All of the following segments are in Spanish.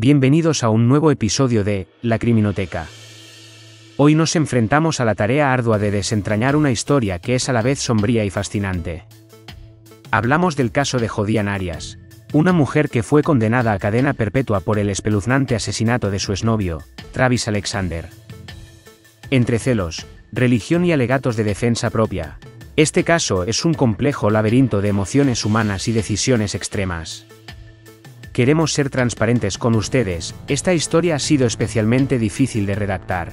Bienvenidos a un nuevo episodio de La Criminoteca. Hoy nos enfrentamos a la tarea ardua de desentrañar una historia que es a la vez sombría y fascinante. Hablamos del caso de Jodian Arias, una mujer que fue condenada a cadena perpetua por el espeluznante asesinato de su exnovio, Travis Alexander. Entre celos, religión y alegatos de defensa propia, este caso es un complejo laberinto de emociones humanas y decisiones extremas. Queremos ser transparentes con ustedes, esta historia ha sido especialmente difícil de redactar.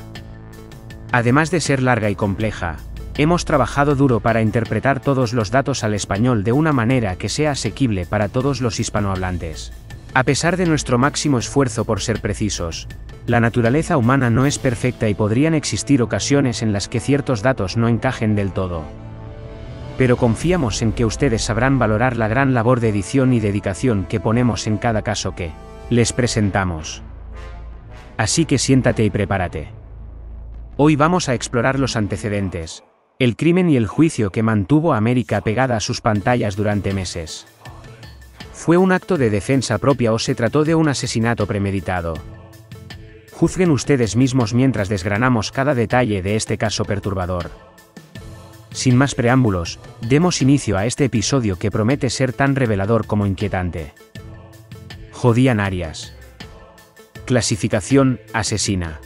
Además de ser larga y compleja, hemos trabajado duro para interpretar todos los datos al español de una manera que sea asequible para todos los hispanohablantes. A pesar de nuestro máximo esfuerzo por ser precisos, la naturaleza humana no es perfecta y podrían existir ocasiones en las que ciertos datos no encajen del todo pero confiamos en que ustedes sabrán valorar la gran labor de edición y dedicación que ponemos en cada caso que les presentamos. Así que siéntate y prepárate. Hoy vamos a explorar los antecedentes, el crimen y el juicio que mantuvo a América pegada a sus pantallas durante meses. ¿Fue un acto de defensa propia o se trató de un asesinato premeditado? Juzguen ustedes mismos mientras desgranamos cada detalle de este caso perturbador. Sin más preámbulos, demos inicio a este episodio que promete ser tan revelador como inquietante. Jodían Arias. Clasificación, asesina.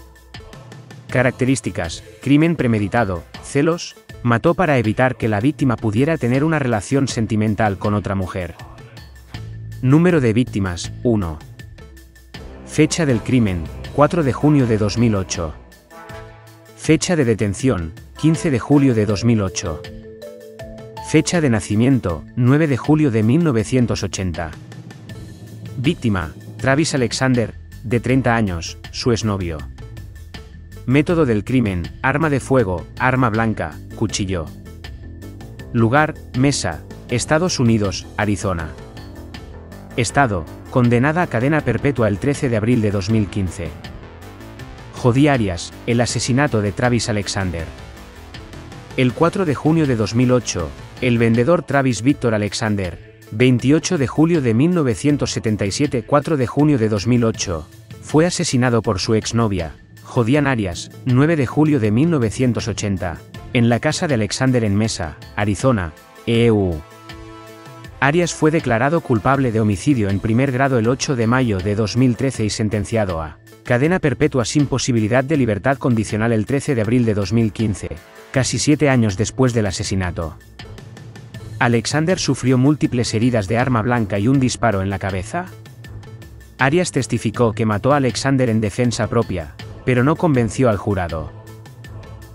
Características, crimen premeditado, celos, mató para evitar que la víctima pudiera tener una relación sentimental con otra mujer. Número de víctimas, 1. Fecha del crimen, 4 de junio de 2008. Fecha de detención, 15 de julio de 2008. Fecha de nacimiento, 9 de julio de 1980. Víctima, Travis Alexander, de 30 años, su exnovio. Método del crimen, arma de fuego, arma blanca, cuchillo. Lugar, Mesa, Estados Unidos, Arizona. Estado, condenada a cadena perpetua el 13 de abril de 2015. Jodí Arias, el asesinato de Travis Alexander. El 4 de junio de 2008, el vendedor Travis Victor Alexander, 28 de julio de 1977 4 de junio de 2008, fue asesinado por su exnovia, Jodian Arias, 9 de julio de 1980, en la casa de Alexander en Mesa, Arizona, EU. Arias fue declarado culpable de homicidio en primer grado el 8 de mayo de 2013 y sentenciado a cadena perpetua sin posibilidad de libertad condicional el 13 de abril de 2015, casi siete años después del asesinato. Alexander sufrió múltiples heridas de arma blanca y un disparo en la cabeza. Arias testificó que mató a Alexander en defensa propia, pero no convenció al jurado.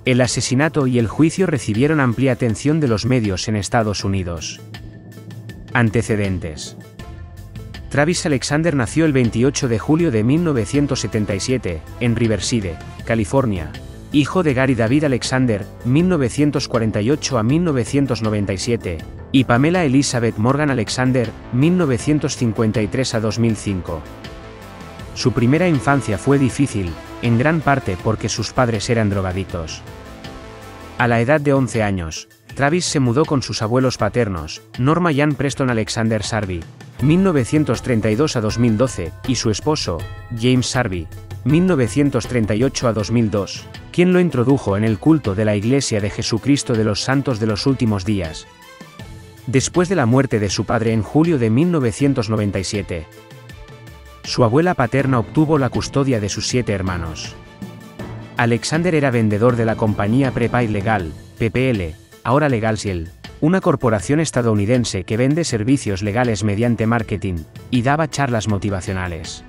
El asesinato y el juicio recibieron amplia atención de los medios en Estados Unidos. Antecedentes. Travis Alexander nació el 28 de julio de 1977, en Riverside, California, hijo de Gary David Alexander, 1948 a 1997, y Pamela Elizabeth Morgan Alexander, 1953 a 2005. Su primera infancia fue difícil, en gran parte porque sus padres eran drogadictos. A la edad de 11 años, Travis se mudó con sus abuelos paternos, Norma Jan Preston Alexander Sarby, 1932 a 2012, y su esposo, James Sarby, 1938 a 2002, quien lo introdujo en el culto de la Iglesia de Jesucristo de los Santos de los Últimos Días. Después de la muerte de su padre en julio de 1997, su abuela paterna obtuvo la custodia de sus siete hermanos. Alexander era vendedor de la compañía Prepay Legal, PPL, ahora LegalSiel, una corporación estadounidense que vende servicios legales mediante marketing, y daba charlas motivacionales.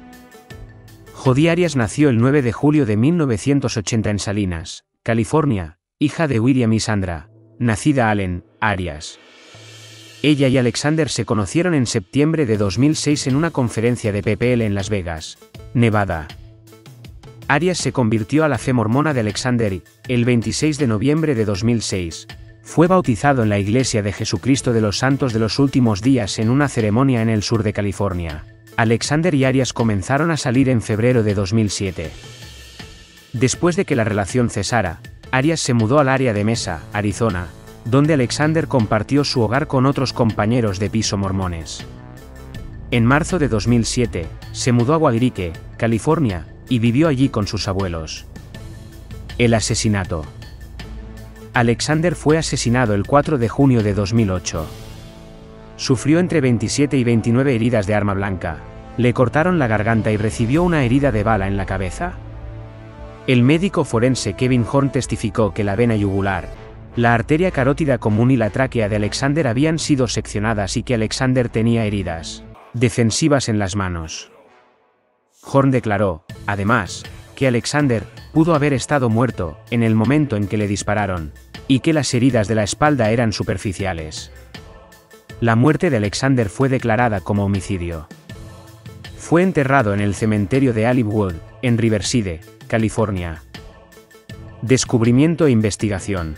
Jodi Arias nació el 9 de julio de 1980 en Salinas, California, hija de William y Sandra, nacida Allen, Arias. Ella y Alexander se conocieron en septiembre de 2006 en una conferencia de PPL en Las Vegas, Nevada. Arias se convirtió a la fe mormona de Alexander el 26 de noviembre de 2006. Fue bautizado en la Iglesia de Jesucristo de los Santos de los Últimos Días en una ceremonia en el sur de California. Alexander y Arias comenzaron a salir en febrero de 2007. Después de que la relación cesara, Arias se mudó al área de Mesa, Arizona, donde Alexander compartió su hogar con otros compañeros de piso mormones. En marzo de 2007, se mudó a Guairique, California, y vivió allí con sus abuelos. El asesinato. Alexander fue asesinado el 4 de junio de 2008. Sufrió entre 27 y 29 heridas de arma blanca. Le cortaron la garganta y recibió una herida de bala en la cabeza. El médico forense Kevin Horn testificó que la vena yugular, la arteria carótida común y la tráquea de Alexander habían sido seccionadas y que Alexander tenía heridas defensivas en las manos. Horn declaró, además, que Alexander pudo haber estado muerto en el momento en que le dispararon, y que las heridas de la espalda eran superficiales. La muerte de Alexander fue declarada como homicidio. Fue enterrado en el cementerio de Hollywood, en Riverside, California. Descubrimiento e investigación.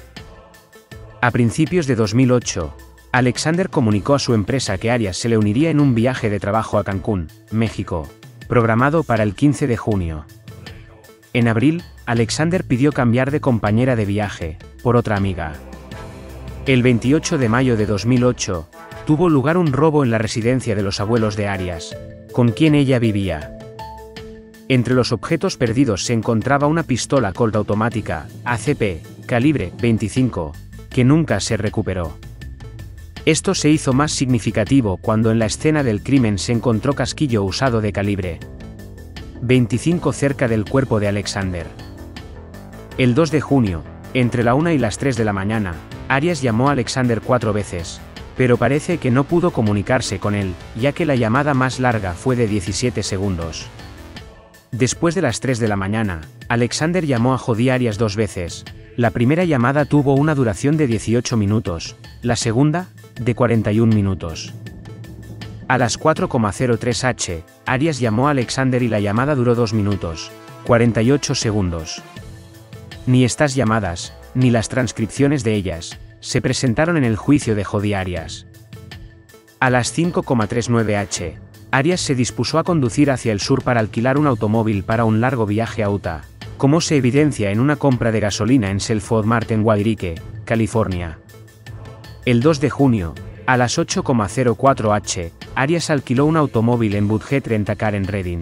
A principios de 2008, Alexander comunicó a su empresa que Arias se le uniría en un viaje de trabajo a Cancún, México, programado para el 15 de junio. En abril, Alexander pidió cambiar de compañera de viaje, por otra amiga. El 28 de mayo de 2008, tuvo lugar un robo en la residencia de los abuelos de Arias, con quien ella vivía. Entre los objetos perdidos se encontraba una pistola Colt automática, ACP, calibre 25, que nunca se recuperó. Esto se hizo más significativo cuando en la escena del crimen se encontró casquillo usado de calibre 25 cerca del cuerpo de Alexander. El 2 de junio, entre la 1 y las 3 de la mañana, Arias llamó a Alexander cuatro veces, pero parece que no pudo comunicarse con él, ya que la llamada más larga fue de 17 segundos. Después de las 3 de la mañana, Alexander llamó a Jody Arias dos veces. La primera llamada tuvo una duración de 18 minutos, la segunda, de 41 minutos. A las 4,03 h, Arias llamó a Alexander y la llamada duró 2 minutos, 48 segundos. Ni estas llamadas, ni las transcripciones de ellas, se presentaron en el juicio de Jody Arias. A las 5,39 h, Arias se dispuso a conducir hacia el sur para alquilar un automóvil para un largo viaje a Utah, como se evidencia en una compra de gasolina en Selford Mart en Wairike, California. El 2 de junio, a las 8,04 h, Arias alquiló un automóvil en Budget Rentacar en Reading.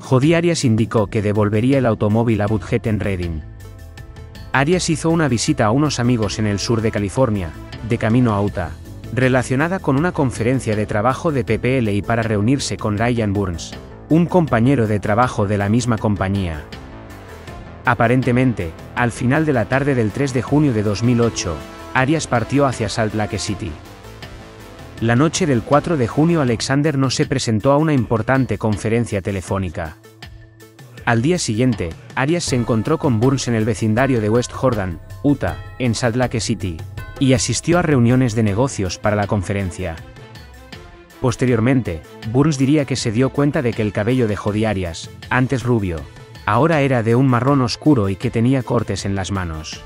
Jody Arias indicó que devolvería el automóvil a Budget en Reading. Arias hizo una visita a unos amigos en el sur de California, de camino a Utah, relacionada con una conferencia de trabajo de PPL y para reunirse con Ryan Burns, un compañero de trabajo de la misma compañía. Aparentemente, al final de la tarde del 3 de junio de 2008, Arias partió hacia Salt Lake City. La noche del 4 de junio Alexander no se presentó a una importante conferencia telefónica. Al día siguiente, Arias se encontró con Burns en el vecindario de West Jordan, Utah, en Salt Lake City, y asistió a reuniones de negocios para la conferencia. Posteriormente, Burns diría que se dio cuenta de que el cabello de Jody Arias, antes rubio, ahora era de un marrón oscuro y que tenía cortes en las manos.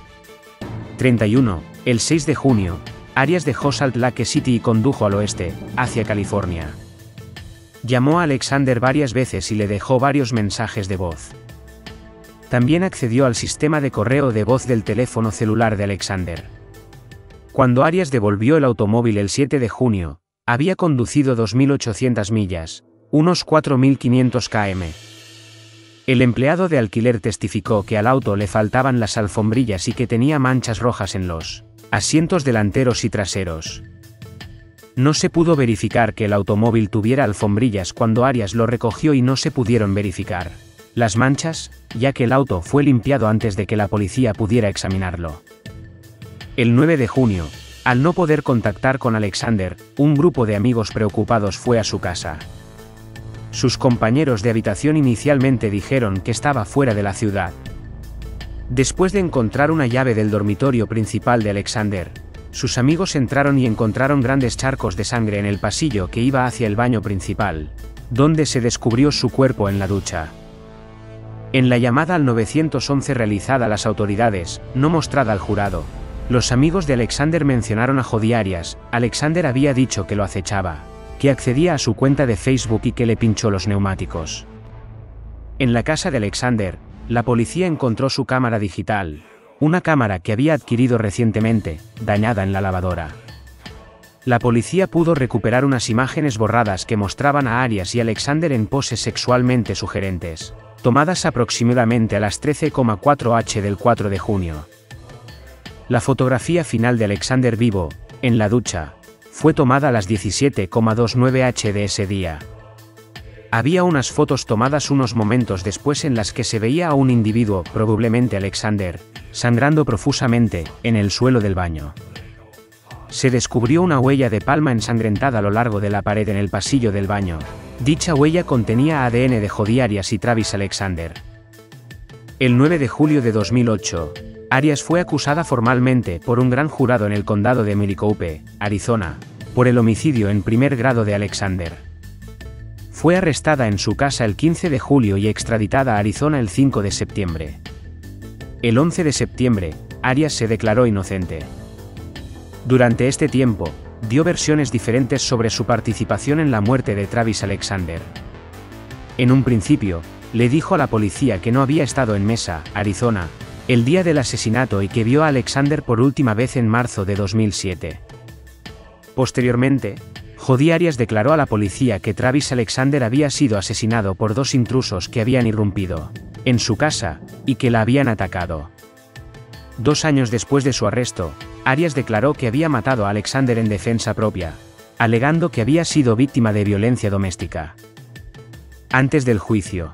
31. El 6 de junio, Arias dejó Salt Lake City y condujo al oeste, hacia California. Llamó a Alexander varias veces y le dejó varios mensajes de voz. También accedió al sistema de correo de voz del teléfono celular de Alexander. Cuando Arias devolvió el automóvil el 7 de junio, había conducido 2.800 millas, unos 4.500 km. El empleado de alquiler testificó que al auto le faltaban las alfombrillas y que tenía manchas rojas en los asientos delanteros y traseros. No se pudo verificar que el automóvil tuviera alfombrillas cuando Arias lo recogió y no se pudieron verificar las manchas, ya que el auto fue limpiado antes de que la policía pudiera examinarlo. El 9 de junio, al no poder contactar con Alexander, un grupo de amigos preocupados fue a su casa. Sus compañeros de habitación inicialmente dijeron que estaba fuera de la ciudad. Después de encontrar una llave del dormitorio principal de Alexander, sus amigos entraron y encontraron grandes charcos de sangre en el pasillo que iba hacia el baño principal, donde se descubrió su cuerpo en la ducha. En la llamada al 911 realizada a las autoridades, no mostrada al jurado, los amigos de Alexander mencionaron a Jodiarias, Alexander había dicho que lo acechaba que accedía a su cuenta de Facebook y que le pinchó los neumáticos. En la casa de Alexander, la policía encontró su cámara digital, una cámara que había adquirido recientemente, dañada en la lavadora. La policía pudo recuperar unas imágenes borradas que mostraban a Arias y Alexander en poses sexualmente sugerentes, tomadas aproximadamente a las 13,4 h del 4 de junio. La fotografía final de Alexander vivo, en la ducha, fue tomada a las 17,29 h de ese día. Había unas fotos tomadas unos momentos después en las que se veía a un individuo, probablemente Alexander, sangrando profusamente, en el suelo del baño se descubrió una huella de palma ensangrentada a lo largo de la pared en el pasillo del baño. Dicha huella contenía ADN de Jody Arias y Travis Alexander. El 9 de julio de 2008, Arias fue acusada formalmente por un gran jurado en el condado de Maricopa, Arizona, por el homicidio en primer grado de Alexander. Fue arrestada en su casa el 15 de julio y extraditada a Arizona el 5 de septiembre. El 11 de septiembre, Arias se declaró inocente. Durante este tiempo, dio versiones diferentes sobre su participación en la muerte de Travis Alexander. En un principio, le dijo a la policía que no había estado en Mesa, Arizona, el día del asesinato y que vio a Alexander por última vez en marzo de 2007. Posteriormente, Jody Arias declaró a la policía que Travis Alexander había sido asesinado por dos intrusos que habían irrumpido en su casa y que la habían atacado. Dos años después de su arresto, Arias declaró que había matado a Alexander en defensa propia, alegando que había sido víctima de violencia doméstica. Antes del juicio.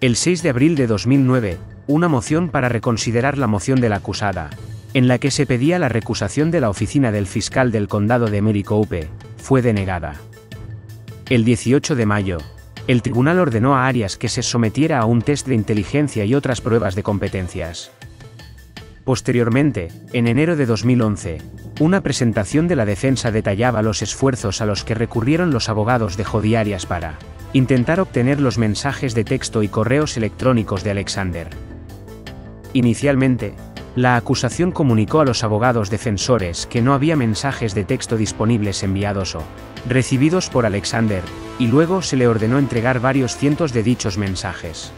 El 6 de abril de 2009, una moción para reconsiderar la moción de la acusada, en la que se pedía la recusación de la oficina del fiscal del condado de Maricopa, fue denegada. El 18 de mayo, el tribunal ordenó a Arias que se sometiera a un test de inteligencia y otras pruebas de competencias. Posteriormente, en enero de 2011, una presentación de la defensa detallaba los esfuerzos a los que recurrieron los abogados de Jodiarias para intentar obtener los mensajes de texto y correos electrónicos de Alexander. Inicialmente, la acusación comunicó a los abogados defensores que no había mensajes de texto disponibles enviados o recibidos por Alexander, y luego se le ordenó entregar varios cientos de dichos mensajes.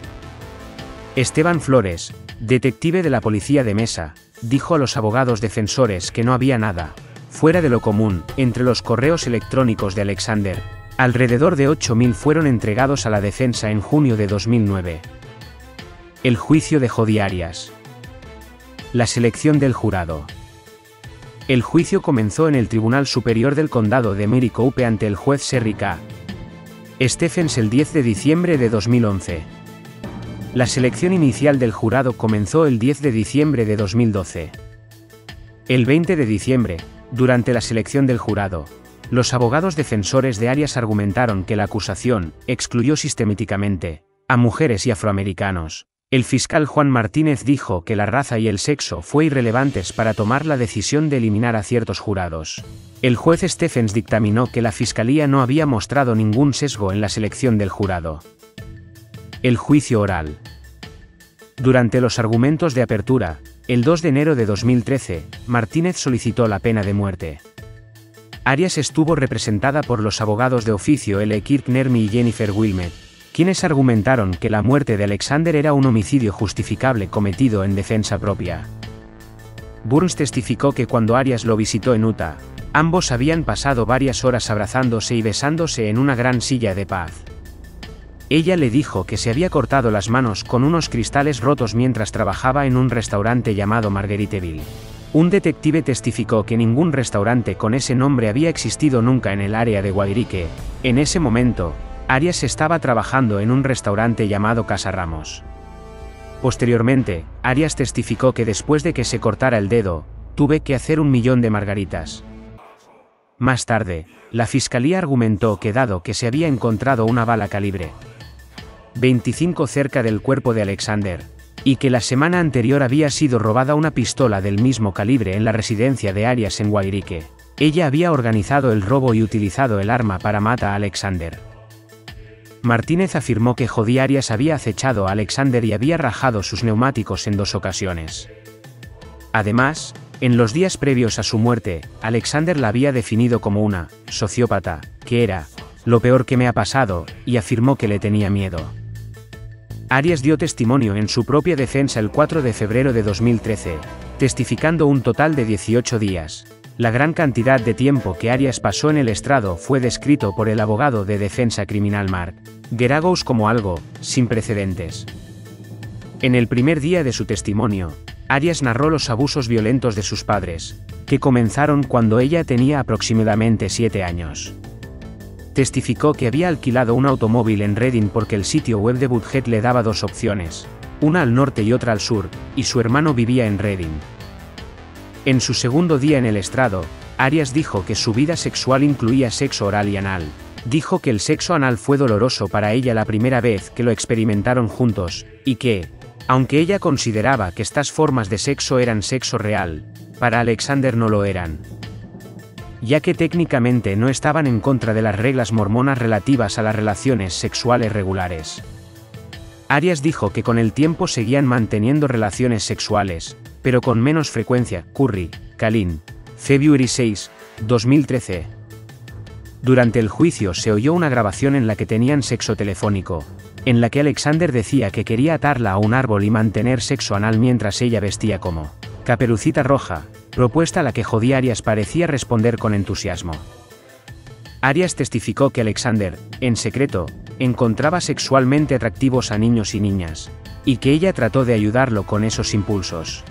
Esteban Flores, detective de la policía de mesa, dijo a los abogados defensores que no había nada, fuera de lo común, entre los correos electrónicos de Alexander. Alrededor de 8.000 fueron entregados a la defensa en junio de 2009. El juicio de Jodiarias. La selección del jurado. El juicio comenzó en el Tribunal Superior del Condado de Maricopa ante el juez Serry K. Stephens el 10 de diciembre de 2011. La selección inicial del jurado comenzó el 10 de diciembre de 2012. El 20 de diciembre, durante la selección del jurado, los abogados defensores de Arias argumentaron que la acusación excluyó sistemáticamente a mujeres y afroamericanos. El fiscal Juan Martínez dijo que la raza y el sexo fue irrelevantes para tomar la decisión de eliminar a ciertos jurados. El juez Stephens dictaminó que la fiscalía no había mostrado ningún sesgo en la selección del jurado. El juicio oral. Durante los argumentos de apertura, el 2 de enero de 2013, Martínez solicitó la pena de muerte. Arias estuvo representada por los abogados de oficio L. Kirk Nermi y Jennifer Wilmet, quienes argumentaron que la muerte de Alexander era un homicidio justificable cometido en defensa propia. Burns testificó que cuando Arias lo visitó en Utah, ambos habían pasado varias horas abrazándose y besándose en una gran silla de paz. Ella le dijo que se había cortado las manos con unos cristales rotos mientras trabajaba en un restaurante llamado Margaritaville. Un detective testificó que ningún restaurante con ese nombre había existido nunca en el área de Guairique. En ese momento, Arias estaba trabajando en un restaurante llamado Casa Ramos. Posteriormente, Arias testificó que después de que se cortara el dedo, tuve que hacer un millón de margaritas. Más tarde, la fiscalía argumentó que dado que se había encontrado una bala calibre 25 cerca del cuerpo de Alexander, y que la semana anterior había sido robada una pistola del mismo calibre en la residencia de Arias en Guairique. Ella había organizado el robo y utilizado el arma para matar a Alexander. Martínez afirmó que Jody Arias había acechado a Alexander y había rajado sus neumáticos en dos ocasiones. Además, en los días previos a su muerte, Alexander la había definido como una sociópata, que era lo peor que me ha pasado, y afirmó que le tenía miedo. Arias dio testimonio en su propia defensa el 4 de febrero de 2013, testificando un total de 18 días. La gran cantidad de tiempo que Arias pasó en el estrado fue descrito por el abogado de defensa criminal Mark Geragos como algo, sin precedentes. En el primer día de su testimonio, Arias narró los abusos violentos de sus padres, que comenzaron cuando ella tenía aproximadamente 7 años. Testificó que había alquilado un automóvil en Reading porque el sitio web de Budget le daba dos opciones, una al norte y otra al sur, y su hermano vivía en Reading. En su segundo día en el estrado, Arias dijo que su vida sexual incluía sexo oral y anal. Dijo que el sexo anal fue doloroso para ella la primera vez que lo experimentaron juntos, y que, aunque ella consideraba que estas formas de sexo eran sexo real, para Alexander no lo eran. Ya que técnicamente no estaban en contra de las reglas mormonas relativas a las relaciones sexuales regulares. Arias dijo que con el tiempo seguían manteniendo relaciones sexuales, pero con menos frecuencia. Curry, Kalin. February 6, 2013. Durante el juicio se oyó una grabación en la que tenían sexo telefónico, en la que Alexander decía que quería atarla a un árbol y mantener sexo anal mientras ella vestía como Caperucita Roja, propuesta a la que Jodí Arias parecía responder con entusiasmo. Arias testificó que Alexander, en secreto, encontraba sexualmente atractivos a niños y niñas, y que ella trató de ayudarlo con esos impulsos.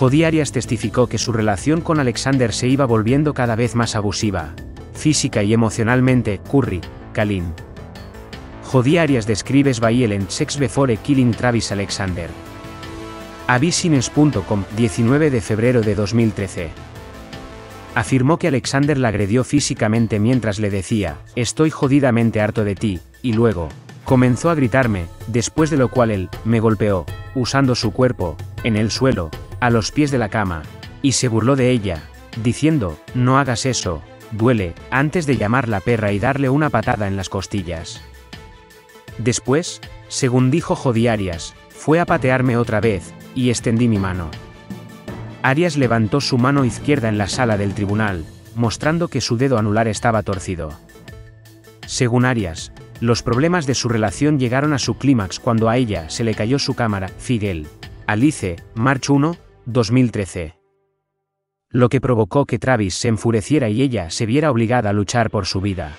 Jody Arias testificó que su relación con Alexander se iba volviendo cada vez más abusiva, física y emocionalmente, Curry, Kalin. Jody Arias describes Violent Sex Before Killing Travis Alexander. Avisines.com, 19 de febrero de 2013. Afirmó que Alexander la agredió físicamente mientras le decía, estoy jodidamente harto de ti, y luego, comenzó a gritarme, después de lo cual él, me golpeó, usando su cuerpo, en el suelo, a los pies de la cama, y se burló de ella, diciendo, no hagas eso, duele, antes de llamarla perra y darle una patada en las costillas. Después, según dijo Jodi Arias, fue a patearme otra vez, y extendí mi mano. Arias levantó su mano izquierda en la sala del tribunal, mostrando que su dedo anular estaba torcido. Según Arias, los problemas de su relación llegaron a su clímax cuando a ella se le cayó su cámara, Fidel. Alice, March 1, 2013. Lo que provocó que Travis se enfureciera y ella se viera obligada a luchar por su vida.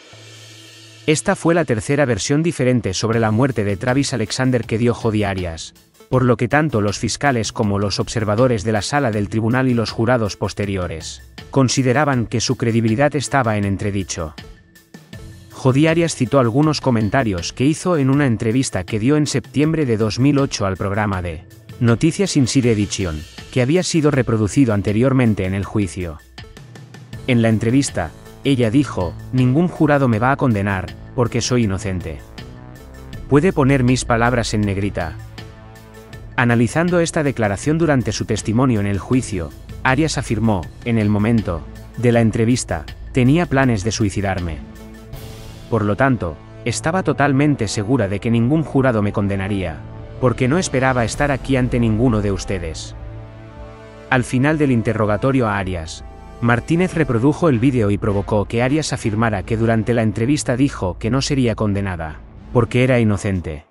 Esta fue la tercera versión diferente sobre la muerte de Travis Alexander que dio Jodi Arias, por lo que tanto los fiscales como los observadores de la sala del tribunal y los jurados posteriores consideraban que su credibilidad estaba en entredicho. Jodi Arias citó algunos comentarios que hizo en una entrevista que dio en septiembre de 2008 al programa de Noticias Inside Edition, que había sido reproducido anteriormente en el juicio. En la entrevista, ella dijo, ningún jurado me va a condenar, porque soy inocente. Puede poner mis palabras en negrita. Analizando esta declaración durante su testimonio en el juicio, Arias afirmó, en el momento, de la entrevista, tenía planes de suicidarme. Por lo tanto, estaba totalmente segura de que ningún jurado me condenaría, porque no esperaba estar aquí ante ninguno de ustedes. Al final del interrogatorio a Arias, Martínez reprodujo el vídeo y provocó que Arias afirmara que durante la entrevista dijo que no sería condenada, porque era inocente.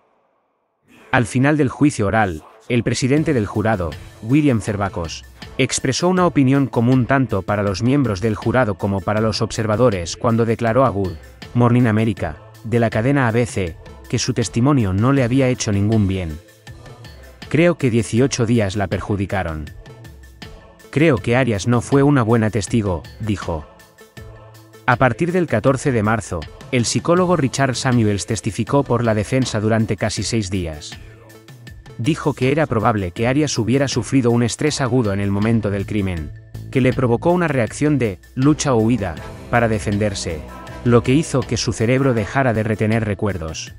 Al final del juicio oral, el presidente del jurado, William Cervacos, expresó una opinión común tanto para los miembros del jurado como para los observadores cuando declaró a Good Morning America, de la cadena ABC, que su testimonio no le había hecho ningún bien. Creo que 18 días la perjudicaron. Creo que Arias no fue una buena testigo, dijo. A partir del 14 de marzo, el psicólogo Richard Samuels testificó por la defensa durante casi seis días. Dijo que era probable que Arias hubiera sufrido un estrés agudo en el momento del crimen, que le provocó una reacción de lucha o huida, para defenderse, lo que hizo que su cerebro dejara de retener recuerdos.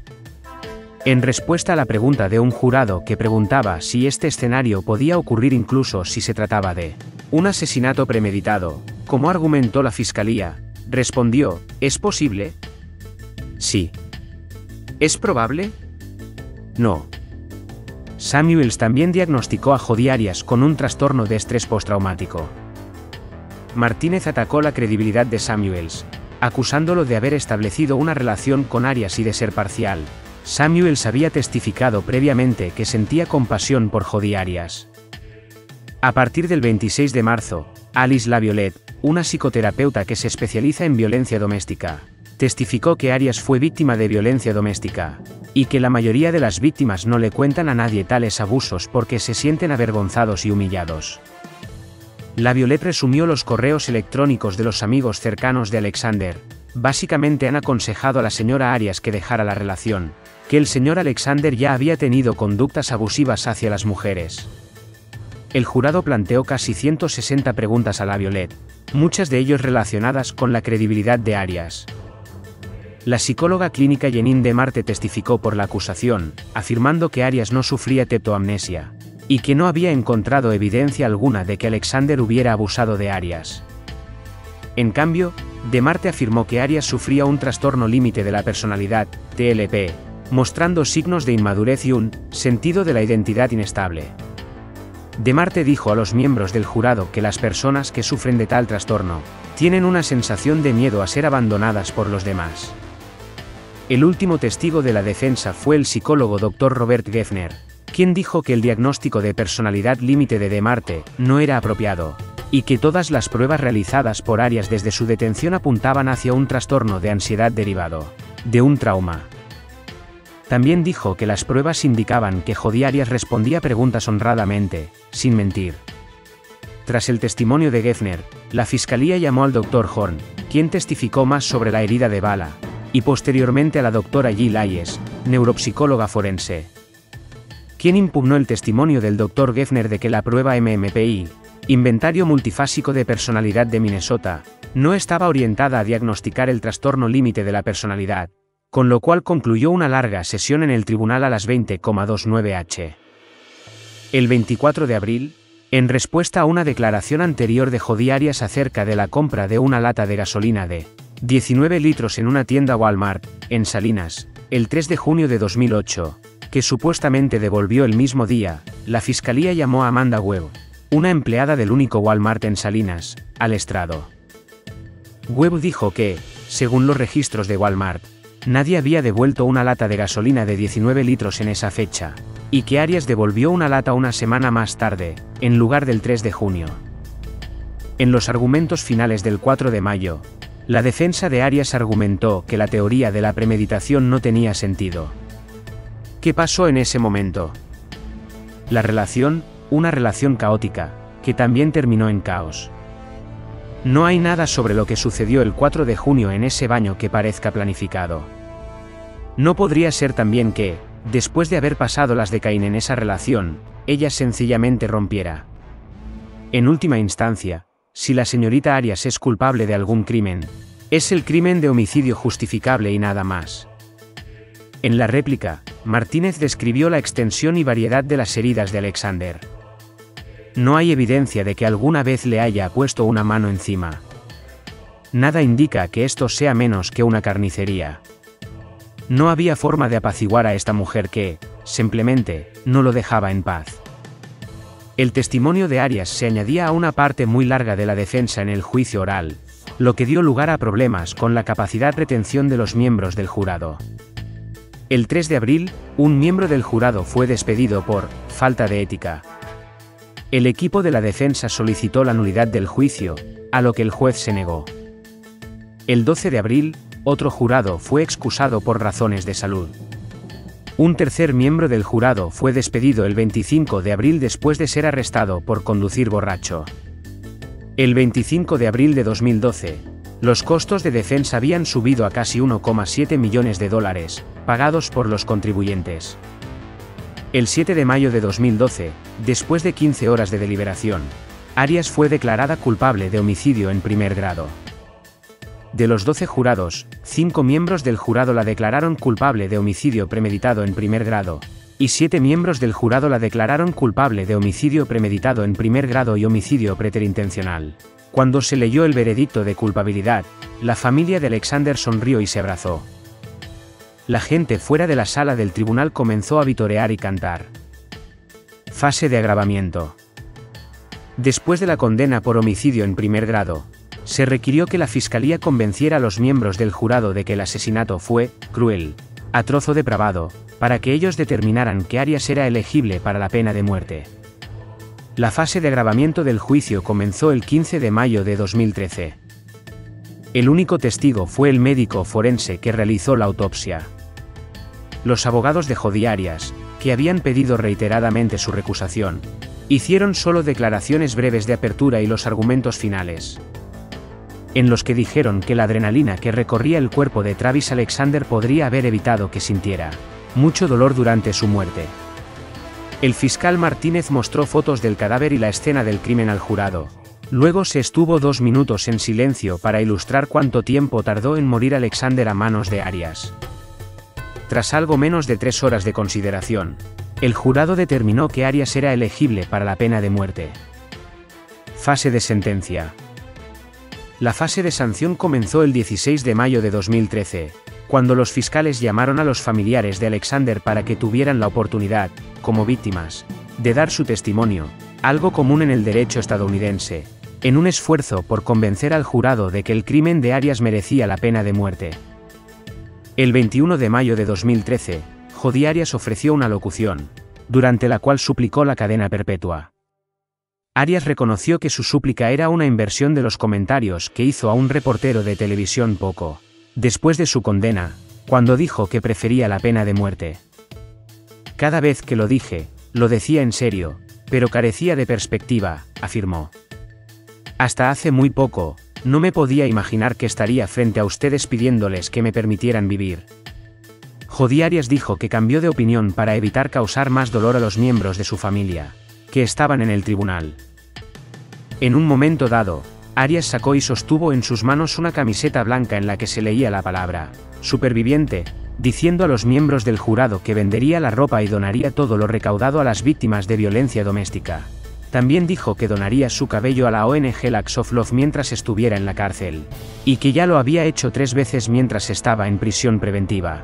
En respuesta a la pregunta de un jurado que preguntaba si este escenario podía ocurrir incluso si se trataba de un asesinato premeditado, como argumentó la fiscalía, respondió, ¿es posible? Sí. ¿Es probable? No. Samuels también diagnosticó a Jodi Arias con un trastorno de estrés postraumático. Martínez atacó la credibilidad de Samuels, acusándolo de haber establecido una relación con Arias y de ser parcial, Samuels había testificado previamente que sentía compasión por Jodi Arias. A partir del 26 de marzo, Alice Laviolet, una psicoterapeuta que se especializa en violencia doméstica, testificó que Arias fue víctima de violencia doméstica, y que la mayoría de las víctimas no le cuentan a nadie tales abusos porque se sienten avergonzados y humillados. La Violet resumió los correos electrónicos de los amigos cercanos de Alexander. Básicamente han aconsejado a la señora Arias que dejara la relación, que el señor Alexander ya había tenido conductas abusivas hacia las mujeres. El jurado planteó casi 160 preguntas a la Violet, muchas de ellas relacionadas con la credibilidad de Arias. La psicóloga clínica Jenin de Marte testificó por la acusación, afirmando que Arias no sufría teptoamnesia, y que no había encontrado evidencia alguna de que Alexander hubiera abusado de Arias. En cambio, De Marte afirmó que Arias sufría un trastorno límite de la personalidad, TLP, mostrando signos de inmadurez y un sentido de la identidad inestable. De Marte dijo a los miembros del jurado que las personas que sufren de tal trastorno tienen una sensación de miedo a ser abandonadas por los demás. El último testigo de la defensa fue el psicólogo Dr. Robert Geffner, quien dijo que el diagnóstico de personalidad límite de Demarte no era apropiado, y que todas las pruebas realizadas por Arias desde su detención apuntaban hacia un trastorno de ansiedad derivado de un trauma. También dijo que las pruebas indicaban que Jodi Arias respondía preguntas honradamente, sin mentir. Tras el testimonio de Geffner, la fiscalía llamó al Dr. Horn, quien testificó más sobre la herida de bala, y posteriormente a la doctora Jill Ayes, neuropsicóloga forense, quien impugnó el testimonio del Dr. Geffner de que la prueba MMPI, Inventario Multifásico de Personalidad de Minnesota, no estaba orientada a diagnosticar el trastorno límite de la personalidad, con lo cual concluyó una larga sesión en el tribunal a las 20,29 h. El 24 de abril, en respuesta a una declaración anterior de Jodi Arias acerca de la compra de una lata de gasolina de 19 litros en una tienda Walmart, en Salinas, el 3 de junio de 2008, que supuestamente devolvió el mismo día, la fiscalía llamó a Amanda Webb, una empleada del único Walmart en Salinas, al estrado. Webb dijo que, según los registros de Walmart, nadie había devuelto una lata de gasolina de 19 litros en esa fecha, y que Arias devolvió una lata una semana más tarde, en lugar del 3 de junio. En los argumentos finales del 4 de mayo, la defensa de Arias argumentó que la teoría de la premeditación no tenía sentido. ¿Qué pasó en ese momento? La relación, una relación caótica, que también terminó en caos. No hay nada sobre lo que sucedió el 4 de junio en ese baño que parezca planificado. No podría ser también que, después de haber pasado las de Caín en esa relación, ella sencillamente rompiera. En última instancia, si la señorita Arias es culpable de algún crimen, es el crimen de homicidio justificable y nada más. En la réplica, Martínez describió la extensión y variedad de las heridas de Alexander. No hay evidencia de que alguna vez le haya puesto una mano encima. Nada indica que esto sea menos que una carnicería. No había forma de apaciguar a esta mujer que, simplemente, no lo dejaba en paz. El testimonio de Arias se añadía a una parte muy larga de la defensa en el juicio oral, lo que dio lugar a problemas con la capacidad retención de los miembros del jurado. El 3 de abril, un miembro del jurado fue despedido por falta de ética. El equipo de la defensa solicitó la nulidad del juicio, a lo que el juez se negó. El 12 de abril, otro jurado fue excusado por razones de salud. Un tercer miembro del jurado fue despedido el 25 de abril después de ser arrestado por conducir borracho. El 25 de abril de 2012, los costos de defensa habían subido a casi 1,7 millones de dólares, pagados por los contribuyentes. El 7 de mayo de 2012, después de 15 horas de deliberación, Arias fue declarada culpable de homicidio en primer grado. De los 12 jurados, 5 miembros del jurado la declararon culpable de homicidio premeditado en primer grado, y 7 miembros del jurado la declararon culpable de homicidio premeditado en primer grado y homicidio preterintencional. Cuando se leyó el veredicto de culpabilidad, la familia de Alexander sonrió y se abrazó. La gente fuera de la sala del tribunal comenzó a vitorear y cantar. Fase de agravamiento. Después de la condena por homicidio en primer grado, se requirió que la Fiscalía convenciera a los miembros del jurado de que el asesinato fue cruel, atroz o depravado, para que ellos determinaran que Arias era elegible para la pena de muerte. La fase de agravamiento del juicio comenzó el 15 de mayo de 2013. El único testigo fue el médico forense que realizó la autopsia. Los abogados de Jodi Arias, que habían pedido reiteradamente su recusación, hicieron solo declaraciones breves de apertura y los argumentos finales. En los que dijeron que la adrenalina que recorría el cuerpo de Travis Alexander podría haber evitado que sintiera mucho dolor durante su muerte. El fiscal Martínez mostró fotos del cadáver y la escena del crimen al jurado, Luego se estuvo dos minutos en silencio para ilustrar cuánto tiempo tardó en morir Alexander a manos de Arias. Tras algo menos de tres horas de consideración, el jurado determinó que Arias era elegible para la pena de muerte. Fase de sentencia. La fase de sanción comenzó el 16 de mayo de 2013, cuando los fiscales llamaron a los familiares de Alexander para que tuvieran la oportunidad, como víctimas, de dar su testimonio, algo común en el derecho estadounidense, en un esfuerzo por convencer al jurado de que el crimen de Arias merecía la pena de muerte. El 21 de mayo de 2013, Jodi Arias ofreció una locución, durante la cual suplicó la cadena perpetua. Arias reconoció que su súplica era una inversión de los comentarios que hizo a un reportero de televisión poco, después de su condena, cuando dijo que prefería la pena de muerte. Cada vez que lo dije, lo decía en serio, pero carecía de perspectiva, afirmó. Hasta hace muy poco, no me podía imaginar que estaría frente a ustedes pidiéndoles que me permitieran vivir. Jodi Arias dijo que cambió de opinión para evitar causar más dolor a los miembros de su familia, que estaban en el tribunal. En un momento dado, Arias sacó y sostuvo en sus manos una camiseta blanca en la que se leía la palabra, superviviente, diciendo a los miembros del jurado que vendería la ropa y donaría todo lo recaudado a las víctimas de violencia doméstica. También dijo que donaría su cabello a la ONG Lax of Love mientras estuviera en la cárcel. Y que ya lo había hecho tres veces mientras estaba en prisión preventiva.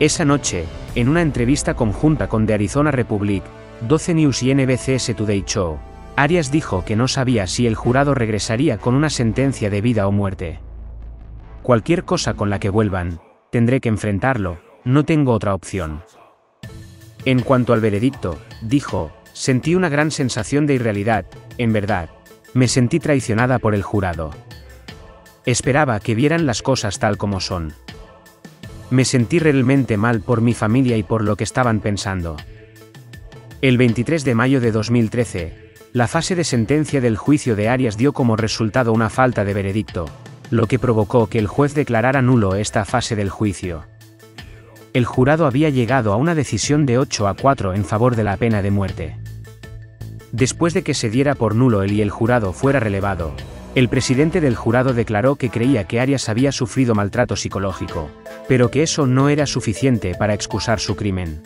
Esa noche, en una entrevista conjunta con The Arizona Republic, 12 News y NBCS Today Show, Arias dijo que no sabía si el jurado regresaría con una sentencia de vida o muerte. Cualquier cosa con la que vuelvan, tendré que enfrentarlo, no tengo otra opción. En cuanto al veredicto, dijo, Sentí una gran sensación de irrealidad, en verdad. Me sentí traicionada por el jurado. Esperaba que vieran las cosas tal como son. Me sentí realmente mal por mi familia y por lo que estaban pensando. El 23 de mayo de 2013, la fase de sentencia del juicio de Arias dio como resultado una falta de veredicto, lo que provocó que el juez declarara nulo esta fase del juicio. El jurado había llegado a una decisión de 8 a 4 en favor de la pena de muerte. Después de que se diera por nulo él y el jurado fuera relevado, el presidente del jurado declaró que creía que Arias había sufrido maltrato psicológico, pero que eso no era suficiente para excusar su crimen.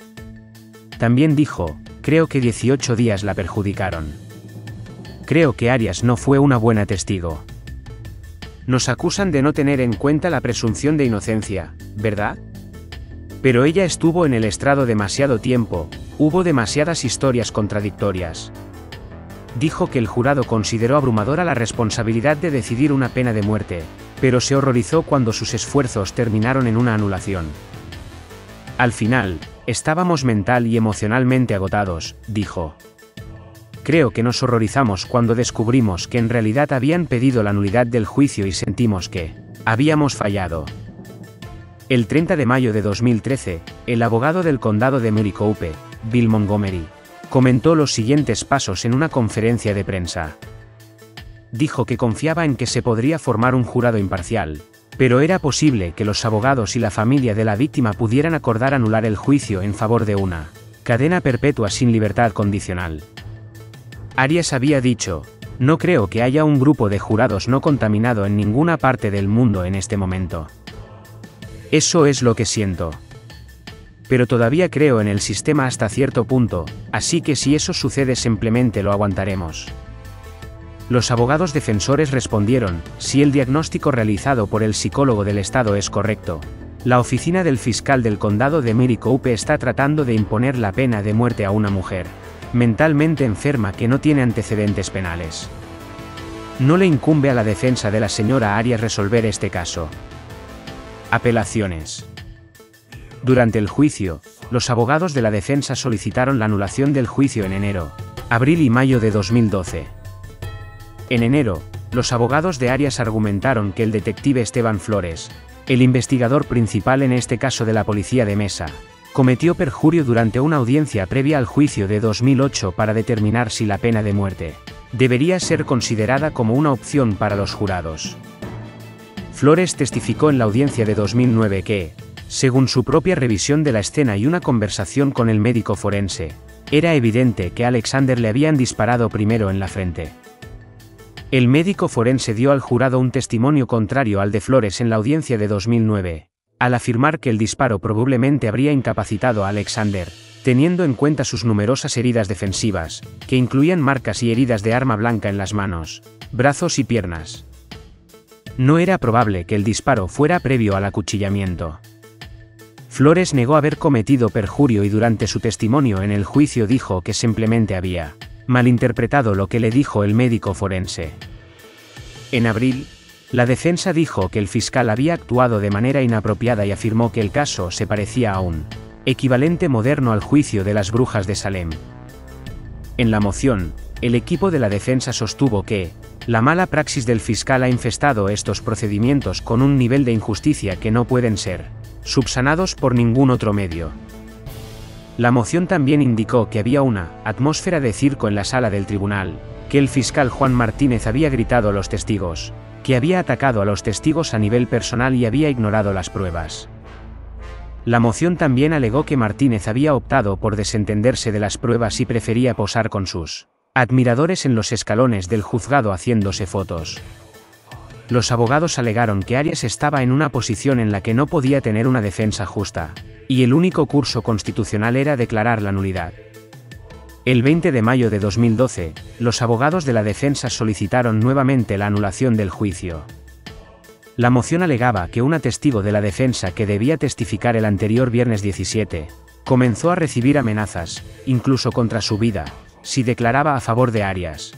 También dijo, creo que 18 días la perjudicaron. Creo que Arias no fue una buena testigo. Nos acusan de no tener en cuenta la presunción de inocencia, ¿verdad? Pero ella estuvo en el estrado demasiado tiempo, hubo demasiadas historias contradictorias dijo que el jurado consideró abrumadora la responsabilidad de decidir una pena de muerte, pero se horrorizó cuando sus esfuerzos terminaron en una anulación. Al final, estábamos mental y emocionalmente agotados, dijo. Creo que nos horrorizamos cuando descubrimos que en realidad habían pedido la nulidad del juicio y sentimos que habíamos fallado. El 30 de mayo de 2013, el abogado del condado de Maricopa, Bill Montgomery, comentó los siguientes pasos en una conferencia de prensa. Dijo que confiaba en que se podría formar un jurado imparcial, pero era posible que los abogados y la familia de la víctima pudieran acordar anular el juicio en favor de una cadena perpetua sin libertad condicional. Arias había dicho, no creo que haya un grupo de jurados no contaminado en ninguna parte del mundo en este momento. Eso es lo que siento pero todavía creo en el sistema hasta cierto punto, así que si eso sucede simplemente lo aguantaremos. Los abogados defensores respondieron, si el diagnóstico realizado por el psicólogo del Estado es correcto, la oficina del fiscal del condado de Maricopa está tratando de imponer la pena de muerte a una mujer, mentalmente enferma que no tiene antecedentes penales. No le incumbe a la defensa de la señora Arias resolver este caso. Apelaciones. Durante el juicio, los abogados de la defensa solicitaron la anulación del juicio en enero, Abril y mayo de 2012. En enero, los abogados de Arias argumentaron que el detective Esteban Flores, el investigador principal en este caso de la policía de Mesa, cometió perjurio durante una audiencia previa al juicio de 2008 para determinar si la pena de muerte debería ser considerada como una opción para los jurados. Flores testificó en la audiencia de 2009 que, según su propia revisión de la escena y una conversación con el médico forense, era evidente que Alexander le habían disparado primero en la frente. El médico forense dio al jurado un testimonio contrario al de Flores en la audiencia de 2009, al afirmar que el disparo probablemente habría incapacitado a Alexander, teniendo en cuenta sus numerosas heridas defensivas, que incluían marcas y heridas de arma blanca en las manos, brazos y piernas. No era probable que el disparo fuera previo al acuchillamiento. Flores negó haber cometido perjurio y durante su testimonio en el juicio dijo que simplemente había malinterpretado lo que le dijo el médico forense. En abril, la defensa dijo que el fiscal había actuado de manera inapropiada y afirmó que el caso se parecía a un equivalente moderno al juicio de las brujas de Salem. En la moción, el equipo de la defensa sostuvo que, la mala praxis del fiscal ha infestado estos procedimientos con un nivel de injusticia que no pueden ser subsanados por ningún otro medio. La moción también indicó que había una atmósfera de circo en la sala del tribunal, que el fiscal Juan Martínez había gritado a los testigos, que había atacado a los testigos a nivel personal y había ignorado las pruebas. La moción también alegó que Martínez había optado por desentenderse de las pruebas y prefería posar con sus admiradores en los escalones del juzgado haciéndose fotos. Los abogados alegaron que Arias estaba en una posición en la que no podía tener una defensa justa, y el único curso constitucional era declarar la nulidad. El 20 de mayo de 2012, los abogados de la defensa solicitaron nuevamente la anulación del juicio. La moción alegaba que una testigo de la defensa que debía testificar el anterior viernes 17, comenzó a recibir amenazas, incluso contra su vida, si declaraba a favor de Arias.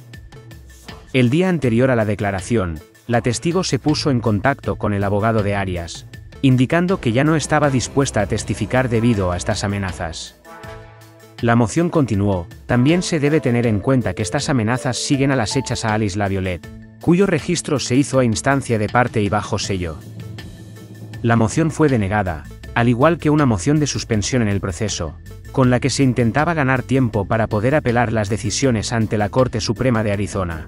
El día anterior a la declaración, la testigo se puso en contacto con el abogado de Arias, indicando que ya no estaba dispuesta a testificar debido a estas amenazas. La moción continuó, también se debe tener en cuenta que estas amenazas siguen a las hechas a Alice La Violet, cuyo registro se hizo a instancia de parte y bajo sello. La moción fue denegada, al igual que una moción de suspensión en el proceso, con la que se intentaba ganar tiempo para poder apelar las decisiones ante la Corte Suprema de Arizona.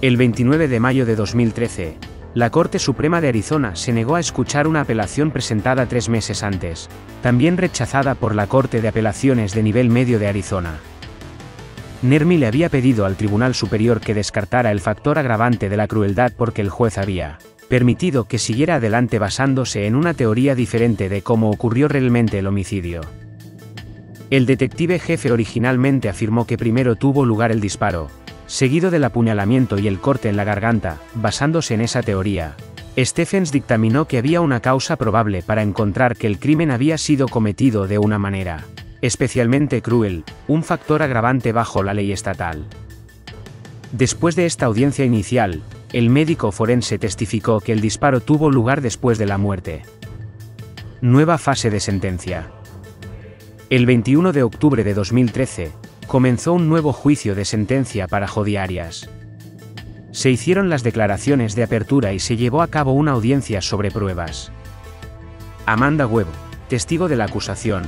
El 29 de mayo de 2013, la Corte Suprema de Arizona se negó a escuchar una apelación presentada tres meses antes, también rechazada por la Corte de Apelaciones de Nivel Medio de Arizona. Nermi le había pedido al Tribunal Superior que descartara el factor agravante de la crueldad porque el juez había permitido que siguiera adelante basándose en una teoría diferente de cómo ocurrió realmente el homicidio. El detective jefe originalmente afirmó que primero tuvo lugar el disparo, seguido del apuñalamiento y el corte en la garganta, basándose en esa teoría. Stephens dictaminó que había una causa probable para encontrar que el crimen había sido cometido de una manera especialmente cruel, un factor agravante bajo la ley estatal. Después de esta audiencia inicial, el médico forense testificó que el disparo tuvo lugar después de la muerte. Nueva fase de sentencia. El 21 de octubre de 2013, comenzó un nuevo juicio de sentencia para Jodi Arias. Se hicieron las declaraciones de apertura y se llevó a cabo una audiencia sobre pruebas. Amanda Webb, testigo de la acusación,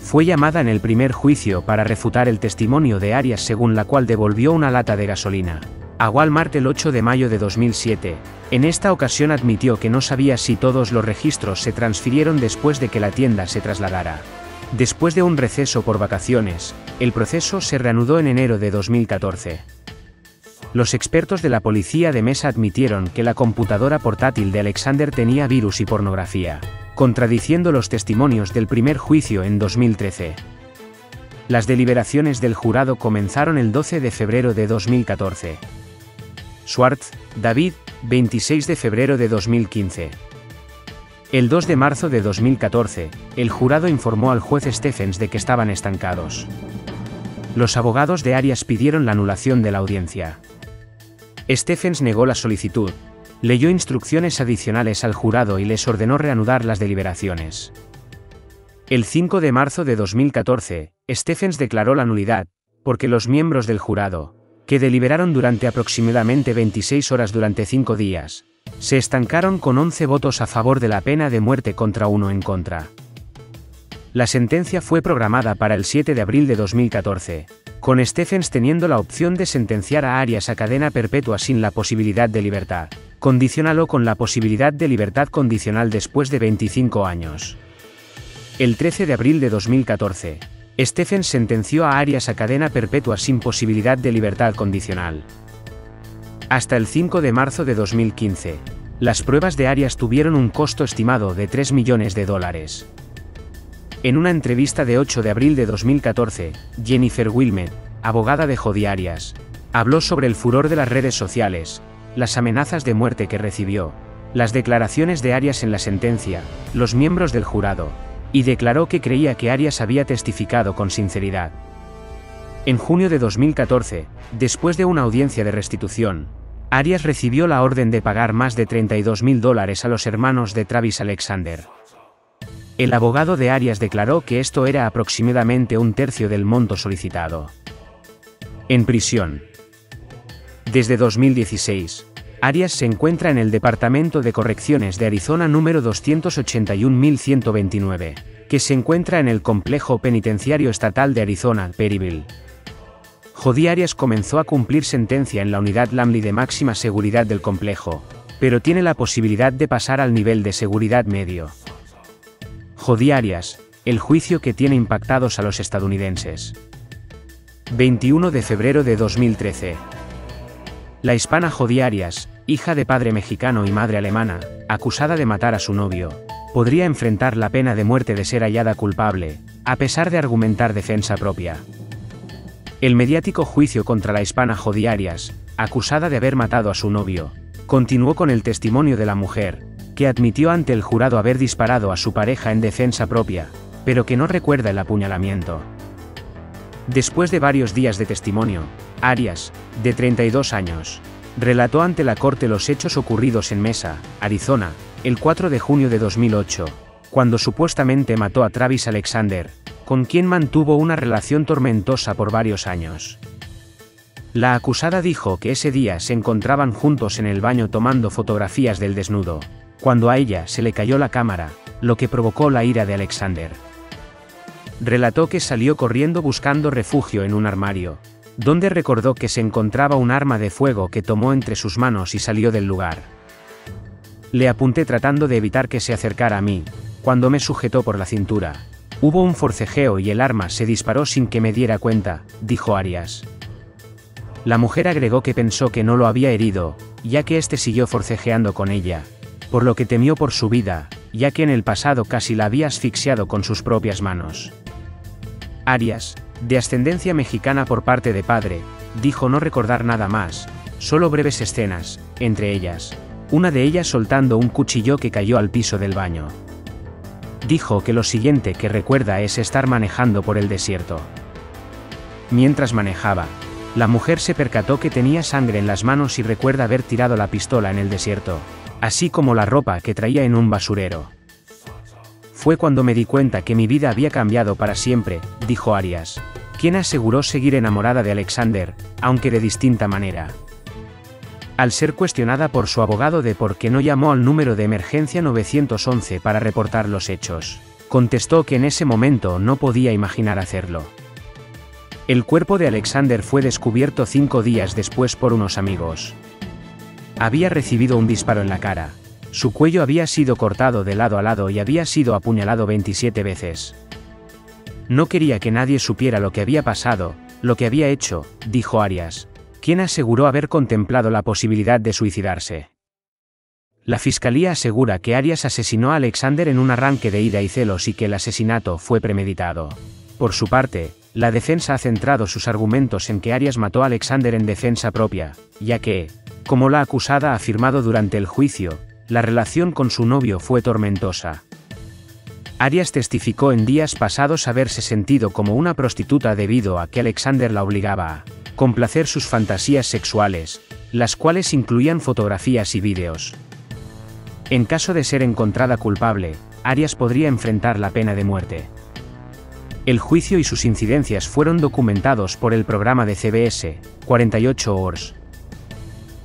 fue llamada en el primer juicio para refutar el testimonio de Arias según la cual devolvió una lata de gasolina a Walmart el 8 de mayo de 2007. En esta ocasión admitió que no sabía si todos los registros se transfirieron después de que la tienda se trasladara. Después de un receso por vacaciones, el proceso se reanudó en enero de 2014. Los expertos de la policía de mesa admitieron que la computadora portátil de Alexander tenía virus y pornografía, contradiciendo los testimonios del primer juicio en 2013. Las deliberaciones del jurado comenzaron el 12 de febrero de 2014. Schwartz, David, 26 de febrero de 2015. El 2 de marzo de 2014, el jurado informó al juez Stephens de que estaban estancados. Los abogados de Arias pidieron la anulación de la audiencia. Stephens negó la solicitud, leyó instrucciones adicionales al jurado y les ordenó reanudar las deliberaciones. El 5 de marzo de 2014, Stephens declaró la nulidad, porque los miembros del jurado, que deliberaron durante aproximadamente 26 horas durante cinco días, se estancaron con 11 votos a favor de la pena de muerte contra uno en contra. La sentencia fue programada para el 7 de abril de 2014, con Stephens teniendo la opción de sentenciar a Arias a cadena perpetua sin la posibilidad de libertad, condicionalo con la posibilidad de libertad condicional después de 25 años. El 13 de abril de 2014, Stephens sentenció a Arias a cadena perpetua sin posibilidad de libertad condicional. Hasta el 5 de marzo de 2015, las pruebas de Arias tuvieron un costo estimado de 3 millones de dólares. En una entrevista de 8 de abril de 2014, Jennifer Wilmet, abogada de Jodi Arias, habló sobre el furor de las redes sociales, las amenazas de muerte que recibió, las declaraciones de Arias en la sentencia, los miembros del jurado, y declaró que creía que Arias había testificado con sinceridad. En junio de 2014, después de una audiencia de restitución, Arias recibió la orden de pagar más de 32 mil dólares a los hermanos de Travis Alexander. El abogado de Arias declaró que esto era aproximadamente un tercio del monto solicitado. En prisión. Desde 2016, Arias se encuentra en el Departamento de Correcciones de Arizona número 281.129, que se encuentra en el Complejo Penitenciario Estatal de Arizona, Perryville. Jodi Arias comenzó a cumplir sentencia en la unidad Lamley de máxima seguridad del complejo, pero tiene la posibilidad de pasar al nivel de seguridad medio. Jodi Arias, el juicio que tiene impactados a los estadounidenses. 21 de febrero de 2013. La hispana Jodi Arias, hija de padre mexicano y madre alemana, acusada de matar a su novio, podría enfrentar la pena de muerte de ser hallada culpable, a pesar de argumentar defensa propia. El mediático juicio contra la hispana Jodi Arias, acusada de haber matado a su novio, continuó con el testimonio de la mujer, que admitió ante el jurado haber disparado a su pareja en defensa propia, pero que no recuerda el apuñalamiento. Después de varios días de testimonio, Arias, de 32 años, relató ante la corte los hechos ocurridos en Mesa, Arizona, el 4 de junio de 2008, cuando supuestamente mató a Travis Alexander, con quien mantuvo una relación tormentosa por varios años. La acusada dijo que ese día se encontraban juntos en el baño tomando fotografías del desnudo, cuando a ella se le cayó la cámara, lo que provocó la ira de Alexander relató que salió corriendo buscando refugio en un armario, donde recordó que se encontraba un arma de fuego que tomó entre sus manos y salió del lugar. Le apunté tratando de evitar que se acercara a mí, cuando me sujetó por la cintura. Hubo un forcejeo y el arma se disparó sin que me diera cuenta, dijo Arias. La mujer agregó que pensó que no lo había herido, ya que éste siguió forcejeando con ella, por lo que temió por su vida, ya que en el pasado casi la había asfixiado con sus propias manos. Arias, de ascendencia mexicana por parte de padre, dijo no recordar nada más, solo breves escenas, entre ellas, una de ellas soltando un cuchillo que cayó al piso del baño. Dijo que lo siguiente que recuerda es estar manejando por el desierto. Mientras manejaba, la mujer se percató que tenía sangre en las manos y recuerda haber tirado la pistola en el desierto, así como la ropa que traía en un basurero. Fue cuando me di cuenta que mi vida había cambiado para siempre, dijo Arias, quien aseguró seguir enamorada de Alexander, aunque de distinta manera. Al ser cuestionada por su abogado de por qué no llamó al número de emergencia 911 para reportar los hechos, contestó que en ese momento no podía imaginar hacerlo. El cuerpo de Alexander fue descubierto cinco días después por unos amigos. Había recibido un disparo en la cara, su cuello había sido cortado de lado a lado y había sido apuñalado 27 veces. No quería que nadie supiera lo que había pasado, lo que había hecho, dijo Arias, quien aseguró haber contemplado la posibilidad de suicidarse. La fiscalía asegura que Arias asesinó a Alexander en un arranque de ira y celos y que el asesinato fue premeditado. Por su parte, la defensa ha centrado sus argumentos en que Arias mató a Alexander en defensa propia, ya que, como la acusada ha afirmado durante el juicio, la relación con su novio fue tormentosa. Arias testificó en días pasados haberse sentido como una prostituta debido a que Alexander la obligaba a complacer sus fantasías sexuales, las cuales incluían fotografías y vídeos. En caso de ser encontrada culpable, Arias podría enfrentar la pena de muerte. El juicio y sus incidencias fueron documentados por el programa de CBS, 48 Hours.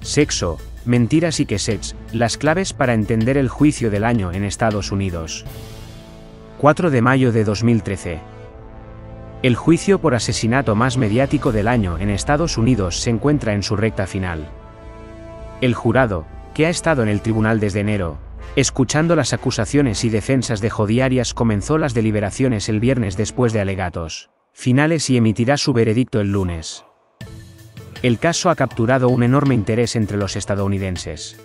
Sexo, mentiras y quesets, las claves para entender el juicio del año en Estados Unidos. 4 de mayo de 2013. El juicio por asesinato más mediático del año en Estados Unidos se encuentra en su recta final. El jurado, que ha estado en el tribunal desde enero, escuchando las acusaciones y defensas de Jodiarias, comenzó las deliberaciones el viernes después de alegatos finales y emitirá su veredicto el lunes. El caso ha capturado un enorme interés entre los estadounidenses.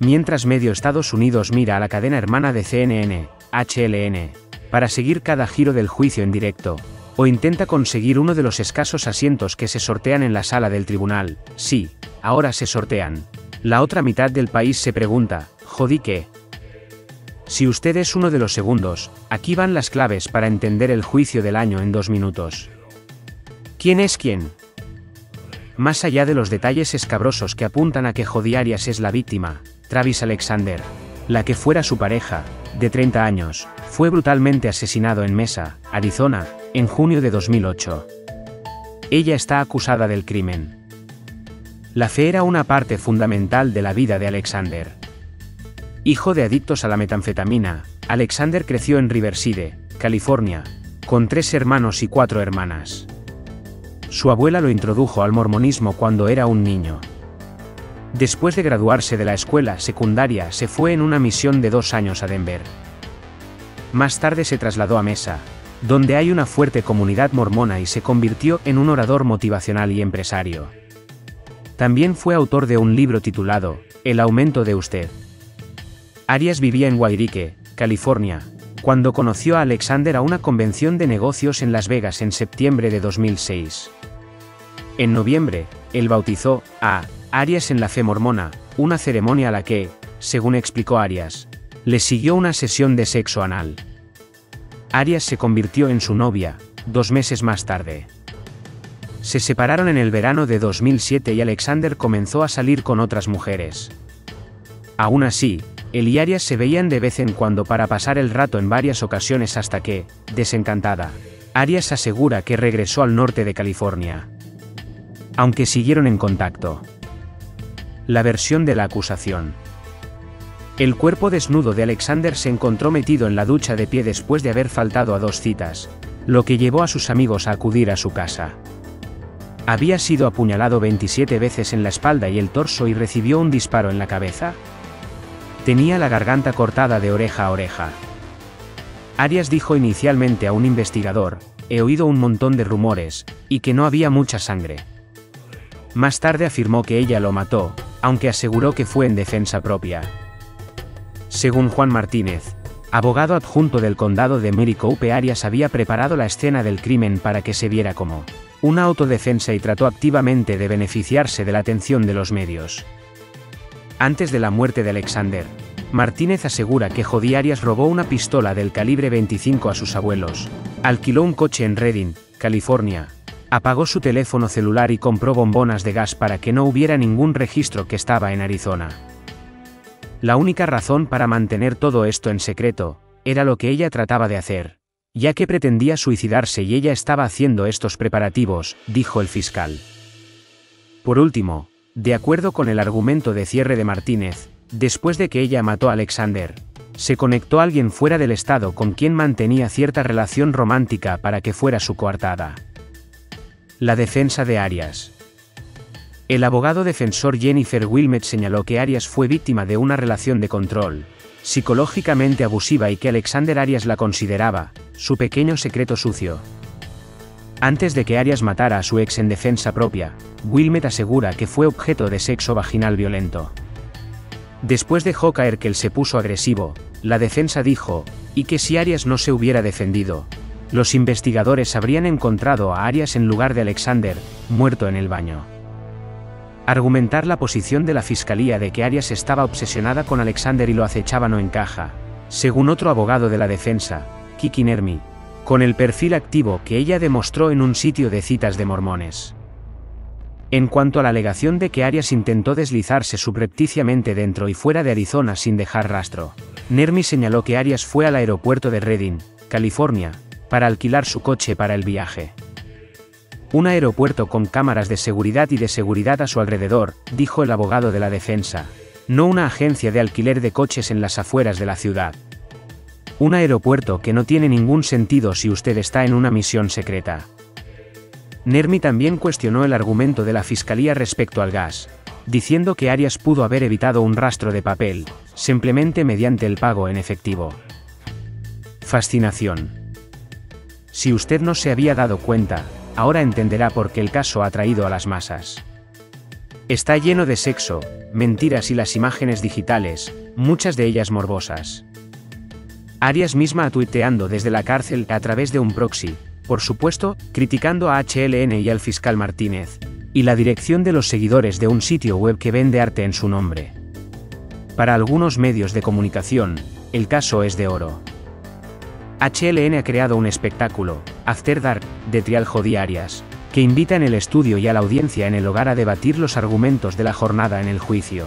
Mientras medio Estados Unidos mira a la cadena hermana de CNN, HLN, para seguir cada giro del juicio en directo, o intenta conseguir uno de los escasos asientos que se sortean en la sala del tribunal, sí, ahora se sortean. La otra mitad del país se pregunta, jodí qué. Si usted es uno de los segundos, aquí van las claves para entender el juicio del año en dos minutos. ¿Quién es quién? Más allá de los detalles escabrosos que apuntan a que Jodi Arias es la víctima, Travis Alexander, la que fuera su pareja, de 30 años, fue brutalmente asesinado en Mesa, Arizona, en junio de 2008. Ella está acusada del crimen. La fe era una parte fundamental de la vida de Alexander. Hijo de adictos a la metanfetamina, Alexander creció en Riverside, California, con tres hermanos y cuatro hermanas. Su abuela lo introdujo al mormonismo cuando era un niño. Después de graduarse de la escuela secundaria se fue en una misión de dos años a Denver. Más tarde se trasladó a Mesa, donde hay una fuerte comunidad mormona y se convirtió en un orador motivacional y empresario. También fue autor de un libro titulado, El aumento de usted. Arias vivía en Wairike, California, cuando conoció a Alexander a una convención de negocios en Las Vegas en septiembre de 2006. En noviembre, él bautizó a Arias en la fe mormona, una ceremonia a la que, según explicó Arias, le siguió una sesión de sexo anal. Arias se convirtió en su novia, dos meses más tarde. Se separaron en el verano de 2007 y Alexander comenzó a salir con otras mujeres. Aún así, él y Arias se veían de vez en cuando para pasar el rato en varias ocasiones hasta que, desencantada, Arias asegura que regresó al norte de California. Aunque siguieron en contacto. La versión de la acusación. El cuerpo desnudo de Alexander se encontró metido en la ducha de pie después de haber faltado a dos citas, lo que llevó a sus amigos a acudir a su casa. Había sido apuñalado 27 veces en la espalda y el torso y recibió un disparo en la cabeza. Tenía la garganta cortada de oreja a oreja. Arias dijo inicialmente a un investigador, he oído un montón de rumores, y que no había mucha sangre. Más tarde afirmó que ella lo mató, aunque aseguró que fue en defensa propia. Según Juan Martínez, abogado adjunto del condado de Maricopa, Arias había preparado la escena del crimen para que se viera como una autodefensa y trató activamente de beneficiarse de la atención de los medios. Antes de la muerte de Alexander, Martínez asegura que Jodi Arias robó una pistola del calibre 25 a sus abuelos, alquiló un coche en Redding, California, apagó su teléfono celular y compró bombonas de gas para que no hubiera ningún registro que estaba en Arizona. La única razón para mantener todo esto en secreto, era lo que ella trataba de hacer ya que pretendía suicidarse y ella estaba haciendo estos preparativos, dijo el fiscal. Por último, de acuerdo con el argumento de cierre de Martínez, después de que ella mató a Alexander, se conectó a alguien fuera del Estado con quien mantenía cierta relación romántica para que fuera su coartada. La defensa de Arias. El abogado defensor Jennifer Wilmette señaló que Arias fue víctima de una relación de control, psicológicamente abusiva y que Alexander Arias la consideraba, su pequeño secreto sucio. Antes de que Arias matara a su ex en defensa propia, Wilmette asegura que fue objeto de sexo vaginal violento. Después de caer que él se puso agresivo, la defensa dijo, y que si Arias no se hubiera defendido, los investigadores habrían encontrado a Arias en lugar de Alexander, muerto en el baño. Argumentar la posición de la fiscalía de que Arias estaba obsesionada con Alexander y lo acechaba no encaja, según otro abogado de la defensa, Kiki Nermi, con el perfil activo que ella demostró en un sitio de citas de mormones. En cuanto a la alegación de que Arias intentó deslizarse subrepticiamente dentro y fuera de Arizona sin dejar rastro, Nermi señaló que Arias fue al aeropuerto de Redding, California, para alquilar su coche para el viaje. Un aeropuerto con cámaras de seguridad y de seguridad a su alrededor, dijo el abogado de la defensa. No una agencia de alquiler de coches en las afueras de la ciudad. Un aeropuerto que no tiene ningún sentido si usted está en una misión secreta. Nermi también cuestionó el argumento de la fiscalía respecto al gas, diciendo que Arias pudo haber evitado un rastro de papel, simplemente mediante el pago en efectivo. Fascinación. Si usted no se había dado cuenta, ahora entenderá por qué el caso ha traído a las masas. Está lleno de sexo, mentiras y las imágenes digitales, muchas de ellas morbosas. Arias misma tuiteando desde la cárcel a través de un proxy, por supuesto, criticando a HLN y al fiscal Martínez, y la dirección de los seguidores de un sitio web que vende arte en su nombre. Para algunos medios de comunicación, el caso es de oro. HLN ha creado un espectáculo, After Dark, de Trialjo Diarias, que invita en el estudio y a la audiencia en el hogar a debatir los argumentos de la jornada en el juicio.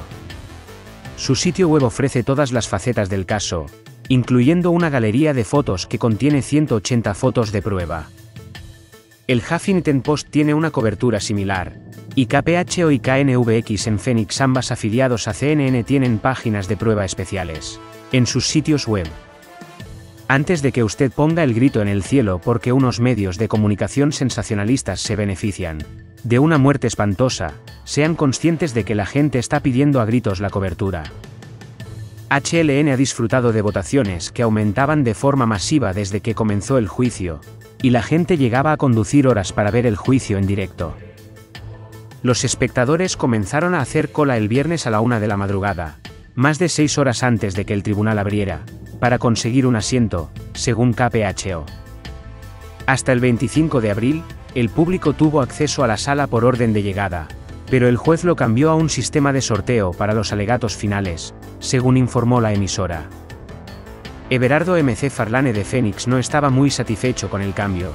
Su sitio web ofrece todas las facetas del caso, incluyendo una galería de fotos que contiene 180 fotos de prueba. El Huffington Post tiene una cobertura similar, y KPHO y KNVX en Phoenix ambas afiliados a CNN tienen páginas de prueba especiales, en sus sitios web. Antes de que usted ponga el grito en el cielo porque unos medios de comunicación sensacionalistas se benefician de una muerte espantosa, sean conscientes de que la gente está pidiendo a gritos la cobertura. HLN ha disfrutado de votaciones que aumentaban de forma masiva desde que comenzó el juicio, y la gente llegaba a conducir horas para ver el juicio en directo. Los espectadores comenzaron a hacer cola el viernes a la una de la madrugada, más de seis horas antes de que el tribunal abriera, para conseguir un asiento, según KPHO. Hasta el 25 de abril, el público tuvo acceso a la sala por orden de llegada, pero el juez lo cambió a un sistema de sorteo para los alegatos finales, según informó la emisora. Everardo MC Farlane de Phoenix no estaba muy satisfecho con el cambio,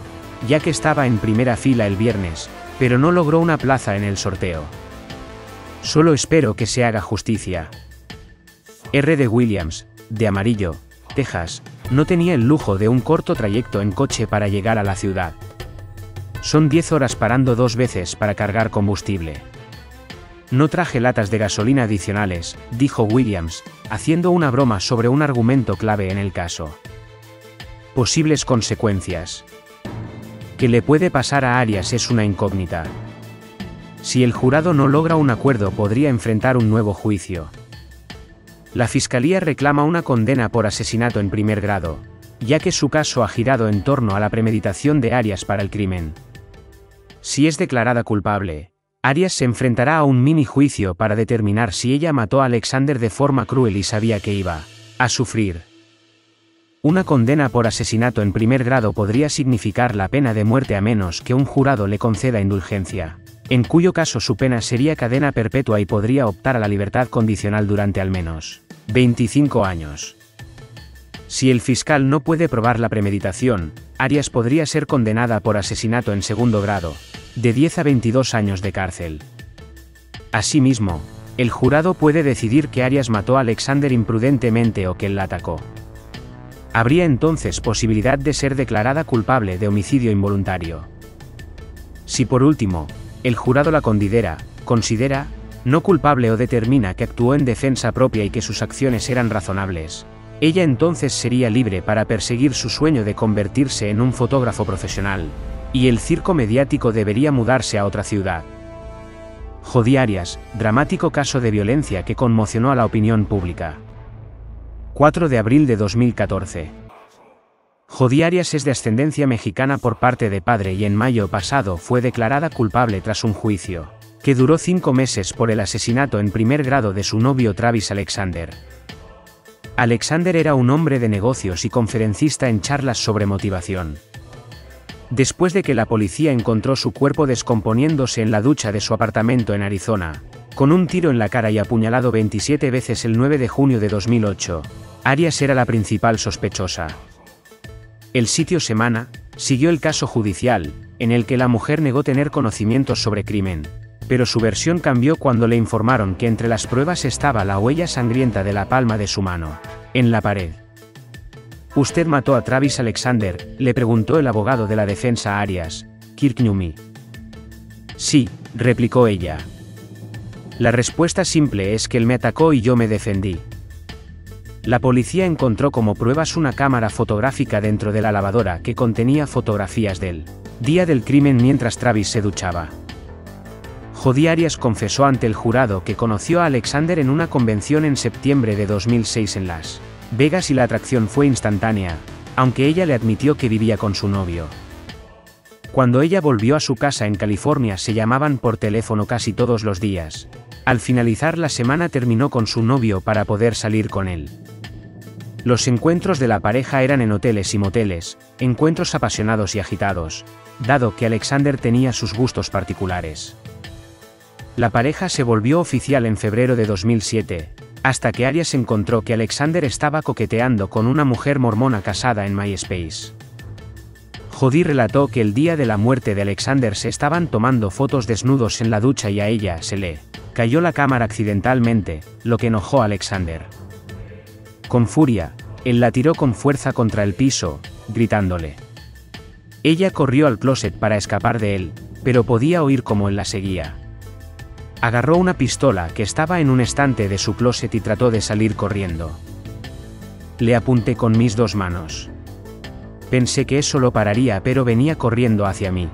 ya que estaba en primera fila el viernes, pero no logró una plaza en el sorteo. Solo espero que se haga justicia. R. de Williams, de Amarillo, Texas, no tenía el lujo de un corto trayecto en coche para llegar a la ciudad. Son 10 horas parando dos veces para cargar combustible. No traje latas de gasolina adicionales, dijo Williams, haciendo una broma sobre un argumento clave en el caso. Posibles consecuencias. ¿Qué le puede pasar a Arias es una incógnita. Si el jurado no logra un acuerdo podría enfrentar un nuevo juicio. La Fiscalía reclama una condena por asesinato en primer grado, ya que su caso ha girado en torno a la premeditación de Arias para el crimen. Si es declarada culpable, Arias se enfrentará a un mini juicio para determinar si ella mató a Alexander de forma cruel y sabía que iba a sufrir. Una condena por asesinato en primer grado podría significar la pena de muerte a menos que un jurado le conceda indulgencia, en cuyo caso su pena sería cadena perpetua y podría optar a la libertad condicional durante al menos 25 años. Si el fiscal no puede probar la premeditación, Arias podría ser condenada por asesinato en segundo grado, de 10 a 22 años de cárcel. Asimismo, el jurado puede decidir que Arias mató a Alexander imprudentemente o que él la atacó. Habría entonces posibilidad de ser declarada culpable de homicidio involuntario. Si por último, el jurado la considera, considera, no culpable o determina que actuó en defensa propia y que sus acciones eran razonables, ella entonces sería libre para perseguir su sueño de convertirse en un fotógrafo profesional, y el circo mediático debería mudarse a otra ciudad. Jodiarias, dramático caso de violencia que conmocionó a la opinión pública. 4 de abril de 2014. Jodiarias es de ascendencia mexicana por parte de padre y en mayo pasado fue declarada culpable tras un juicio, que duró cinco meses por el asesinato en primer grado de su novio Travis Alexander. Alexander era un hombre de negocios y conferencista en charlas sobre motivación. Después de que la policía encontró su cuerpo descomponiéndose en la ducha de su apartamento en Arizona, con un tiro en la cara y apuñalado 27 veces el 9 de junio de 2008, Arias era la principal sospechosa. El sitio Semana siguió el caso judicial, en el que la mujer negó tener conocimientos sobre crimen, pero su versión cambió cuando le informaron que entre las pruebas estaba la huella sangrienta de la palma de su mano, en la pared. ¿Usted mató a Travis Alexander? le preguntó el abogado de la defensa Arias, Kirk Newmy. Sí, replicó ella. La respuesta simple es que él me atacó y yo me defendí. La policía encontró como pruebas una cámara fotográfica dentro de la lavadora que contenía fotografías del día del crimen mientras Travis se duchaba. Jody Arias confesó ante el jurado que conoció a Alexander en una convención en septiembre de 2006 en Las Vegas y la atracción fue instantánea, aunque ella le admitió que vivía con su novio. Cuando ella volvió a su casa en California se llamaban por teléfono casi todos los días. Al finalizar la semana terminó con su novio para poder salir con él. Los encuentros de la pareja eran en hoteles y moteles, encuentros apasionados y agitados, dado que Alexander tenía sus gustos particulares. La pareja se volvió oficial en febrero de 2007, hasta que Arias encontró que Alexander estaba coqueteando con una mujer mormona casada en MySpace. Jody relató que el día de la muerte de Alexander se estaban tomando fotos desnudos en la ducha y a ella se le cayó la cámara accidentalmente, lo que enojó a Alexander. Con furia, él la tiró con fuerza contra el piso, gritándole. Ella corrió al closet para escapar de él, pero podía oír cómo él la seguía. Agarró una pistola que estaba en un estante de su closet y trató de salir corriendo. Le apunté con mis dos manos. Pensé que eso lo pararía pero venía corriendo hacia mí.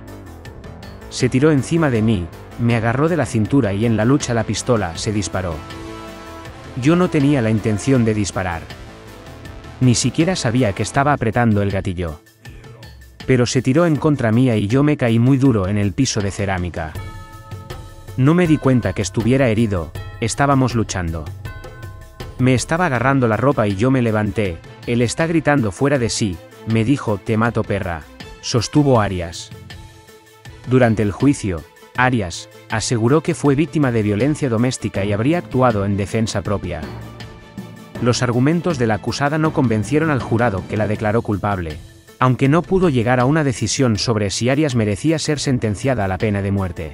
Se tiró encima de mí, me agarró de la cintura y en la lucha la pistola se disparó. Yo no tenía la intención de disparar. Ni siquiera sabía que estaba apretando el gatillo. Pero se tiró en contra mía y yo me caí muy duro en el piso de cerámica. No me di cuenta que estuviera herido, estábamos luchando. Me estaba agarrando la ropa y yo me levanté, él está gritando fuera de sí, me dijo, te mato perra, sostuvo Arias. Durante el juicio, Arias, aseguró que fue víctima de violencia doméstica y habría actuado en defensa propia. Los argumentos de la acusada no convencieron al jurado que la declaró culpable, aunque no pudo llegar a una decisión sobre si Arias merecía ser sentenciada a la pena de muerte.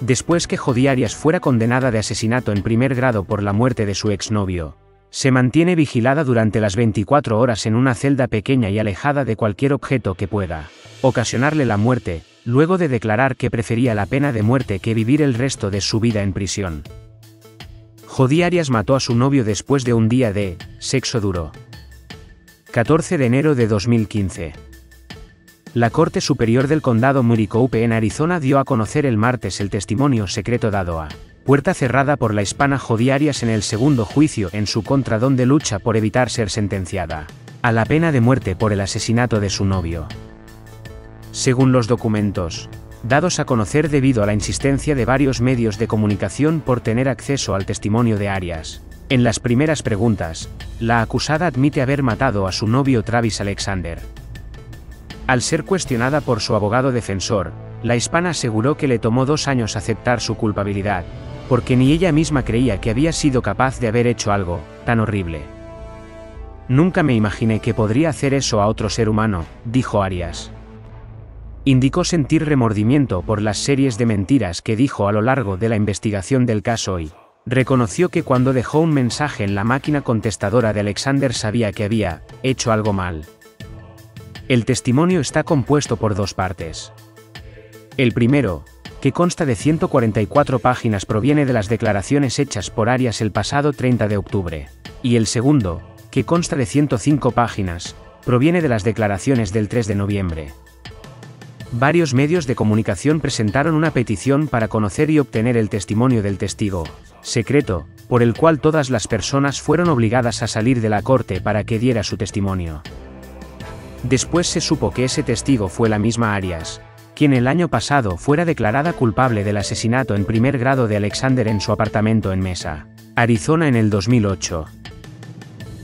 Después que Jodi Arias fuera condenada de asesinato en primer grado por la muerte de su exnovio, se mantiene vigilada durante las 24 horas en una celda pequeña y alejada de cualquier objeto que pueda ocasionarle la muerte, luego de declarar que prefería la pena de muerte que vivir el resto de su vida en prisión. Jodi Arias mató a su novio después de un día de sexo duro. 14 de enero de 2015. La Corte Superior del Condado Maricopa en Arizona dio a conocer el martes el testimonio secreto dado a puerta cerrada por la hispana Jodi Arias en el segundo juicio en su contra donde lucha por evitar ser sentenciada a la pena de muerte por el asesinato de su novio. Según los documentos, dados a conocer debido a la insistencia de varios medios de comunicación por tener acceso al testimonio de Arias, en las primeras preguntas, la acusada admite haber matado a su novio Travis Alexander. Al ser cuestionada por su abogado defensor, la hispana aseguró que le tomó dos años aceptar su culpabilidad, porque ni ella misma creía que había sido capaz de haber hecho algo tan horrible. Nunca me imaginé que podría hacer eso a otro ser humano, dijo Arias. Indicó sentir remordimiento por las series de mentiras que dijo a lo largo de la investigación del caso y reconoció que cuando dejó un mensaje en la máquina contestadora de Alexander sabía que había hecho algo mal. El testimonio está compuesto por dos partes. El primero, que consta de 144 páginas, proviene de las declaraciones hechas por Arias el pasado 30 de octubre, y el segundo, que consta de 105 páginas, proviene de las declaraciones del 3 de noviembre. Varios medios de comunicación presentaron una petición para conocer y obtener el testimonio del testigo, secreto, por el cual todas las personas fueron obligadas a salir de la corte para que diera su testimonio. Después se supo que ese testigo fue la misma Arias, quien el año pasado fuera declarada culpable del asesinato en primer grado de Alexander en su apartamento en Mesa, Arizona en el 2008.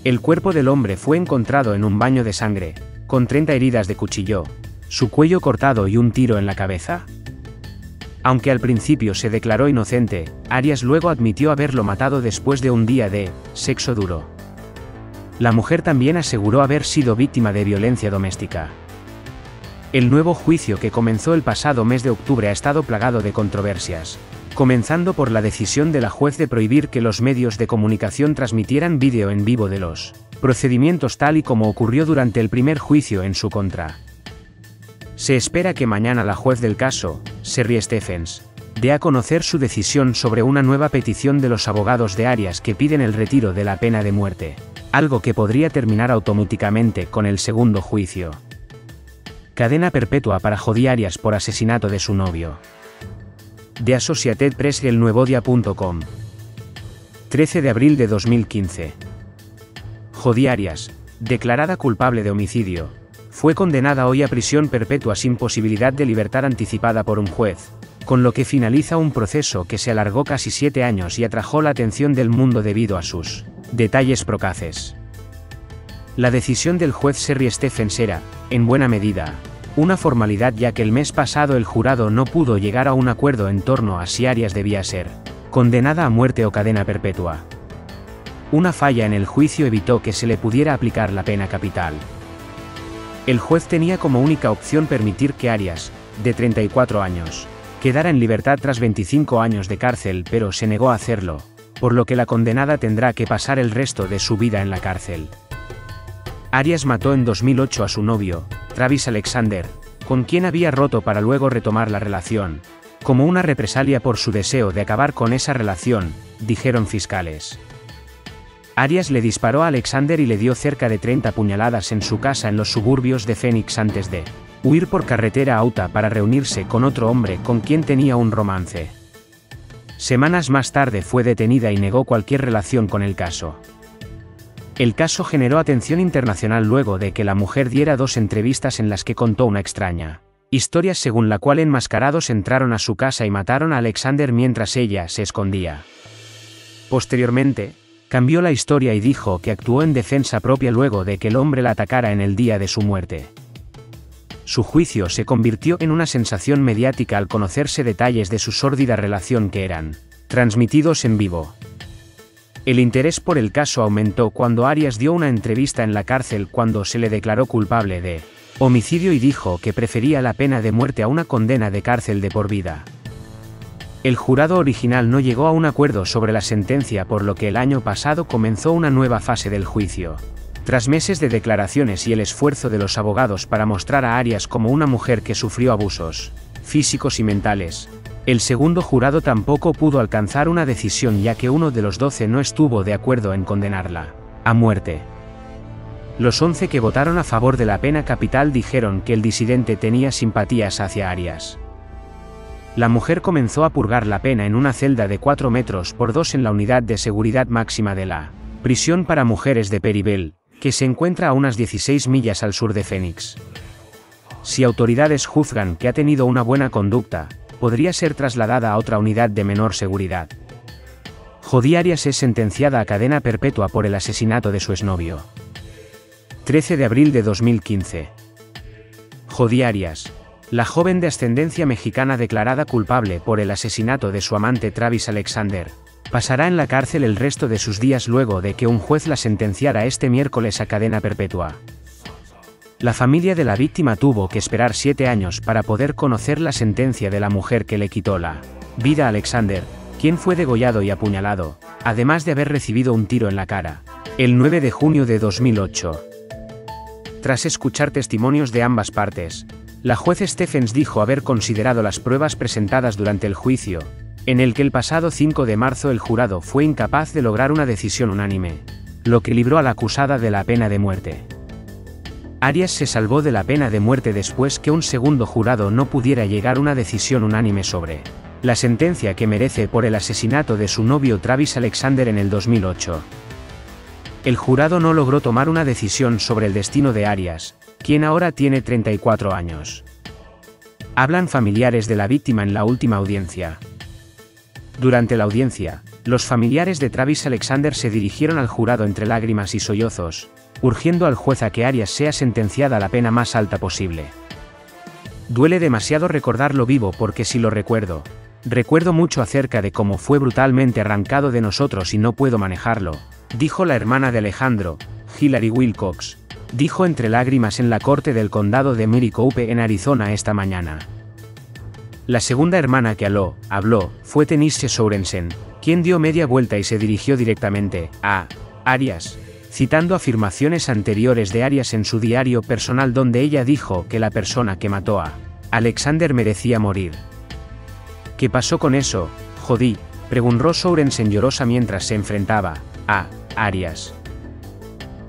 El cuerpo del hombre fue encontrado en un baño de sangre, con 30 heridas de cuchillo, su cuello cortado y un tiro en la cabeza. Aunque al principio se declaró inocente, Arias luego admitió haberlo matado después de un día de sexo duro. La mujer también aseguró haber sido víctima de violencia doméstica. El nuevo juicio que comenzó el pasado mes de octubre ha estado plagado de controversias. comenzando por la decisión de la juez de prohibir que los medios de comunicación transmitieran vídeo en vivo de los procedimientos tal y como ocurrió durante el primer juicio en su contra. Se espera que mañana la juez del caso, Sherry Stephens, dé a conocer su decisión sobre una nueva petición de los abogados de Arias que piden el retiro de la pena de muerte, algo que podría terminar automáticamente con el segundo juicio. Cadena perpetua para Jodi Arias por asesinato de su novio. De Associated Press el nuevodia.com. 13 de abril de 2015. Jodi Arias, declarada culpable de homicidio, fue condenada hoy a prisión perpetua sin posibilidad de libertad anticipada por un juez, con lo que finaliza un proceso que se alargó casi siete años y atrajo la atención del mundo debido a sus detalles procaces. La decisión del juez Serri Stephens era, en buena medida, una formalidad ya que el mes pasado el jurado no pudo llegar a un acuerdo en torno a si Arias debía ser condenada a muerte o cadena perpetua. Una falla en el juicio evitó que se le pudiera aplicar la pena capital. El juez tenía como única opción permitir que Arias, de 34 años, quedara en libertad tras 25 años de cárcel, pero se negó a hacerlo, por lo que la condenada tendrá que pasar el resto de su vida en la cárcel. Arias mató en 2008 a su novio, Travis Alexander, con quien había roto para luego retomar la relación, como una represalia por su deseo de acabar con esa relación, dijeron fiscales. Arias le disparó a Alexander y le dio cerca de 30 puñaladas en su casa en los suburbios de Phoenix antes de huir por carretera a para reunirse con otro hombre con quien tenía un romance. Semanas más tarde fue detenida y negó cualquier relación con el caso. El caso generó atención internacional luego de que la mujer diera dos entrevistas en las que contó una extraña historia según la cual enmascarados entraron a su casa y mataron a Alexander mientras ella se escondía. Posteriormente, cambió la historia y dijo que actuó en defensa propia luego de que el hombre la atacara en el día de su muerte. Su juicio se convirtió en una sensación mediática al conocerse detalles de su sórdida relación que eran transmitidos en vivo. El interés por el caso aumentó cuando Arias dio una entrevista en la cárcel cuando se le declaró culpable de homicidio y dijo que prefería la pena de muerte a una condena de cárcel de por vida. El jurado original no llegó a un acuerdo sobre la sentencia por lo que el año pasado comenzó una nueva fase del juicio. Tras meses de declaraciones y el esfuerzo de los abogados para mostrar a Arias como una mujer que sufrió abusos físicos y mentales, el segundo jurado tampoco pudo alcanzar una decisión ya que uno de los doce no estuvo de acuerdo en condenarla a muerte. Los once que votaron a favor de la pena capital dijeron que el disidente tenía simpatías hacia Arias. La mujer comenzó a purgar la pena en una celda de 4 metros por 2 en la unidad de seguridad máxima de la prisión para mujeres de Peribel, que se encuentra a unas 16 millas al sur de Phoenix. Si autoridades juzgan que ha tenido una buena conducta, podría ser trasladada a otra unidad de menor seguridad. Jodi Arias es sentenciada a cadena perpetua por el asesinato de su exnovio. 13 de abril de 2015. Jodi Arias, la joven de ascendencia mexicana declarada culpable por el asesinato de su amante Travis Alexander, pasará en la cárcel el resto de sus días luego de que un juez la sentenciara este miércoles a cadena perpetua. La familia de la víctima tuvo que esperar siete años para poder conocer la sentencia de la mujer que le quitó la vida a Alexander, quien fue degollado y apuñalado, además de haber recibido un tiro en la cara, el 9 de junio de 2008. Tras escuchar testimonios de ambas partes, la juez Stephens dijo haber considerado las pruebas presentadas durante el juicio, en el que el pasado 5 de marzo el jurado fue incapaz de lograr una decisión unánime, lo que libró a la acusada de la pena de muerte. Arias se salvó de la pena de muerte después que un segundo jurado no pudiera llegar a una decisión unánime sobre la sentencia que merece por el asesinato de su novio Travis Alexander en el 2008. El jurado no logró tomar una decisión sobre el destino de Arias, quien ahora tiene 34 años. Hablan familiares de la víctima en la última audiencia. Durante la audiencia, los familiares de Travis Alexander se dirigieron al jurado entre lágrimas y sollozos, urgiendo al juez a que Arias sea sentenciada a la pena más alta posible. Duele demasiado recordarlo vivo porque si lo recuerdo, recuerdo mucho acerca de cómo fue brutalmente arrancado de nosotros y no puedo manejarlo, dijo la hermana de Alejandro, Hillary Wilcox, dijo entre lágrimas en la corte del condado de Maricopa en Arizona esta mañana. La segunda hermana que aló, habló, fue Tenisse Sorensen, quien dio media vuelta y se dirigió directamente a Arias, citando afirmaciones anteriores de Arias en su diario personal donde ella dijo que la persona que mató a Alexander merecía morir. ¿Qué pasó con eso? Jodí, preguntó Sorensen llorosa mientras se enfrentaba a Arias.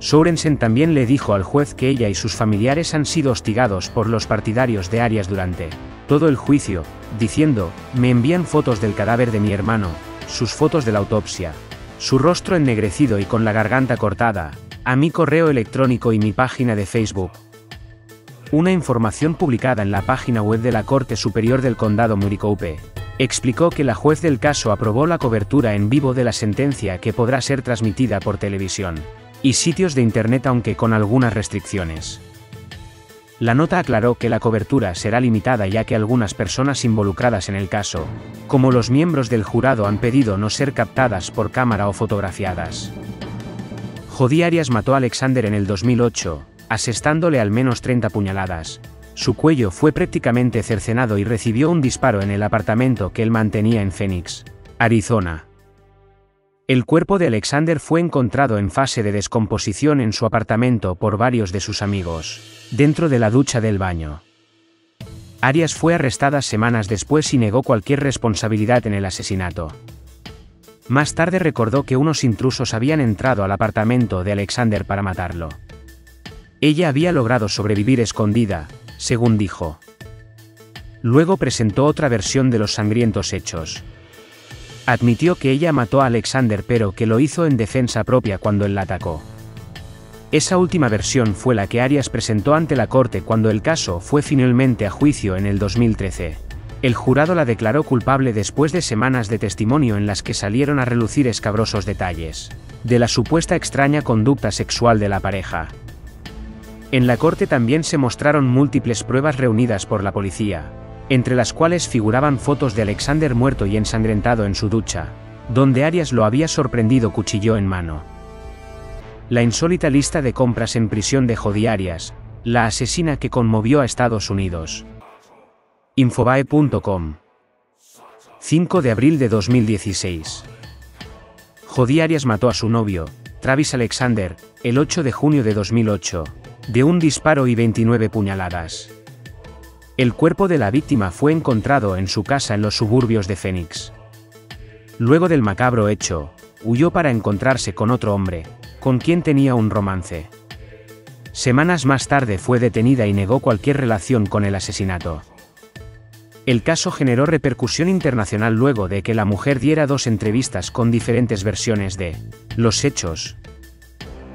Sorensen también le dijo al juez que ella y sus familiares han sido hostigados por los partidarios de Arias durante todo el juicio, diciendo, me envían fotos del cadáver de mi hermano, sus fotos de la autopsia, su rostro ennegrecido y con la garganta cortada, a mi correo electrónico y mi página de Facebook. Una información publicada en la página web de la Corte Superior del Condado Maricopa explicó que la juez del caso aprobó la cobertura en vivo de la sentencia que podrá ser transmitida por televisión y sitios de Internet aunque con algunas restricciones. La nota aclaró que la cobertura será limitada ya que algunas personas involucradas en el caso, como los miembros del jurado han pedido no ser captadas por cámara o fotografiadas. Jodi Arias mató a Alexander en el 2008, asestándole al menos 30 puñaladas. Su cuello fue prácticamente cercenado y recibió un disparo en el apartamento que él mantenía en Phoenix, Arizona. El cuerpo de Alexander fue encontrado en fase de descomposición en su apartamento por varios de sus amigos, dentro de la ducha del baño. Arias fue arrestada semanas después y negó cualquier responsabilidad en el asesinato. Más tarde recordó que unos intrusos habían entrado al apartamento de Alexander para matarlo. Ella había logrado sobrevivir escondida, según dijo. Luego presentó otra versión de los sangrientos hechos. Admitió que ella mató a Alexander pero que lo hizo en defensa propia cuando él la atacó. Esa última versión fue la que Arias presentó ante la corte cuando el caso fue finalmente a juicio en el 2013. El jurado la declaró culpable después de semanas de testimonio en las que salieron a relucir escabrosos detalles de la supuesta extraña conducta sexual de la pareja. En la corte también se mostraron múltiples pruebas reunidas por la policía, entre las cuales figuraban fotos de Alexander muerto y ensangrentado en su ducha, donde Arias lo había sorprendido cuchillo en mano. La insólita lista de compras en prisión de Jodi Arias, la asesina que conmovió a Estados Unidos. Infobae.com 5 de abril de 2016. Jodi Arias mató a su novio, Travis Alexander, el 8 de junio de 2008, de un disparo y 29 puñaladas. El cuerpo de la víctima fue encontrado en su casa en los suburbios de Phoenix. Luego del macabro hecho, huyó para encontrarse con otro hombre, con quien tenía un romance. Semanas más tarde fue detenida y negó cualquier relación con el asesinato. El caso generó repercusión internacional luego de que la mujer diera dos entrevistas con diferentes versiones de los hechos,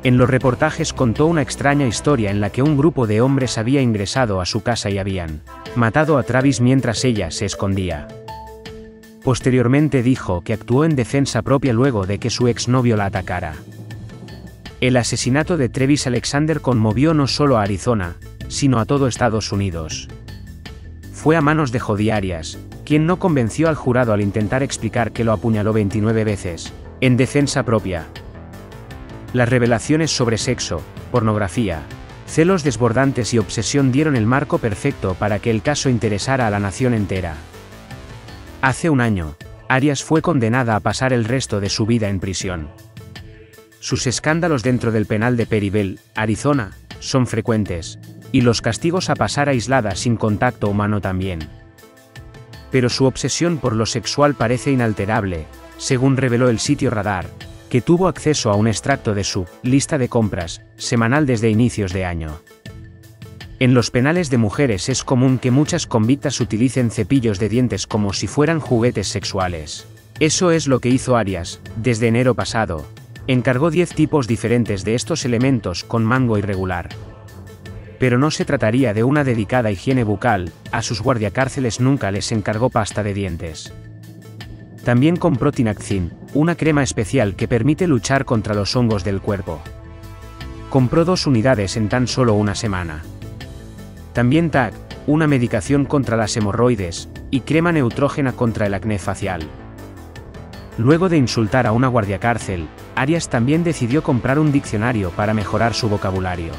en los reportajes contó una extraña historia en la que un grupo de hombres había ingresado a su casa y habían matado a Travis mientras ella se escondía. Posteriormente dijo que actuó en defensa propia luego de que su exnovio la atacara. El asesinato de Travis Alexander conmovió no solo a Arizona, sino a todo Estados Unidos. Fue a manos de Jodi Arias, quien no convenció al jurado al intentar explicar que lo apuñaló 29 veces, en defensa propia, las revelaciones sobre sexo, pornografía, celos desbordantes y obsesión dieron el marco perfecto para que el caso interesara a la nación entera. Hace un año, Arias fue condenada a pasar el resto de su vida en prisión. Sus escándalos dentro del penal de Peribel, Arizona, son frecuentes, y los castigos a pasar aislada sin contacto humano también. Pero su obsesión por lo sexual parece inalterable, según reveló el sitio Radar, que tuvo acceso a un extracto de su lista de compras semanal desde inicios de año. En los penales de mujeres es común que muchas convictas utilicen cepillos de dientes como si fueran juguetes sexuales. Eso es lo que hizo Arias, desde enero pasado. Encargó 10 tipos diferentes de estos elementos con mango irregular. Pero no se trataría de una dedicada higiene bucal, a sus guardiacárceles nunca les encargó pasta de dientes. También compró Tinaxin, una crema especial que permite luchar contra los hongos del cuerpo. Compró dos unidades en tan solo una semana. También TAC, una medicación contra las hemorroides, y crema neutrógena contra el acné facial. Luego de insultar a una guardia cárcel, Arias también decidió comprar un diccionario para mejorar su vocabulario.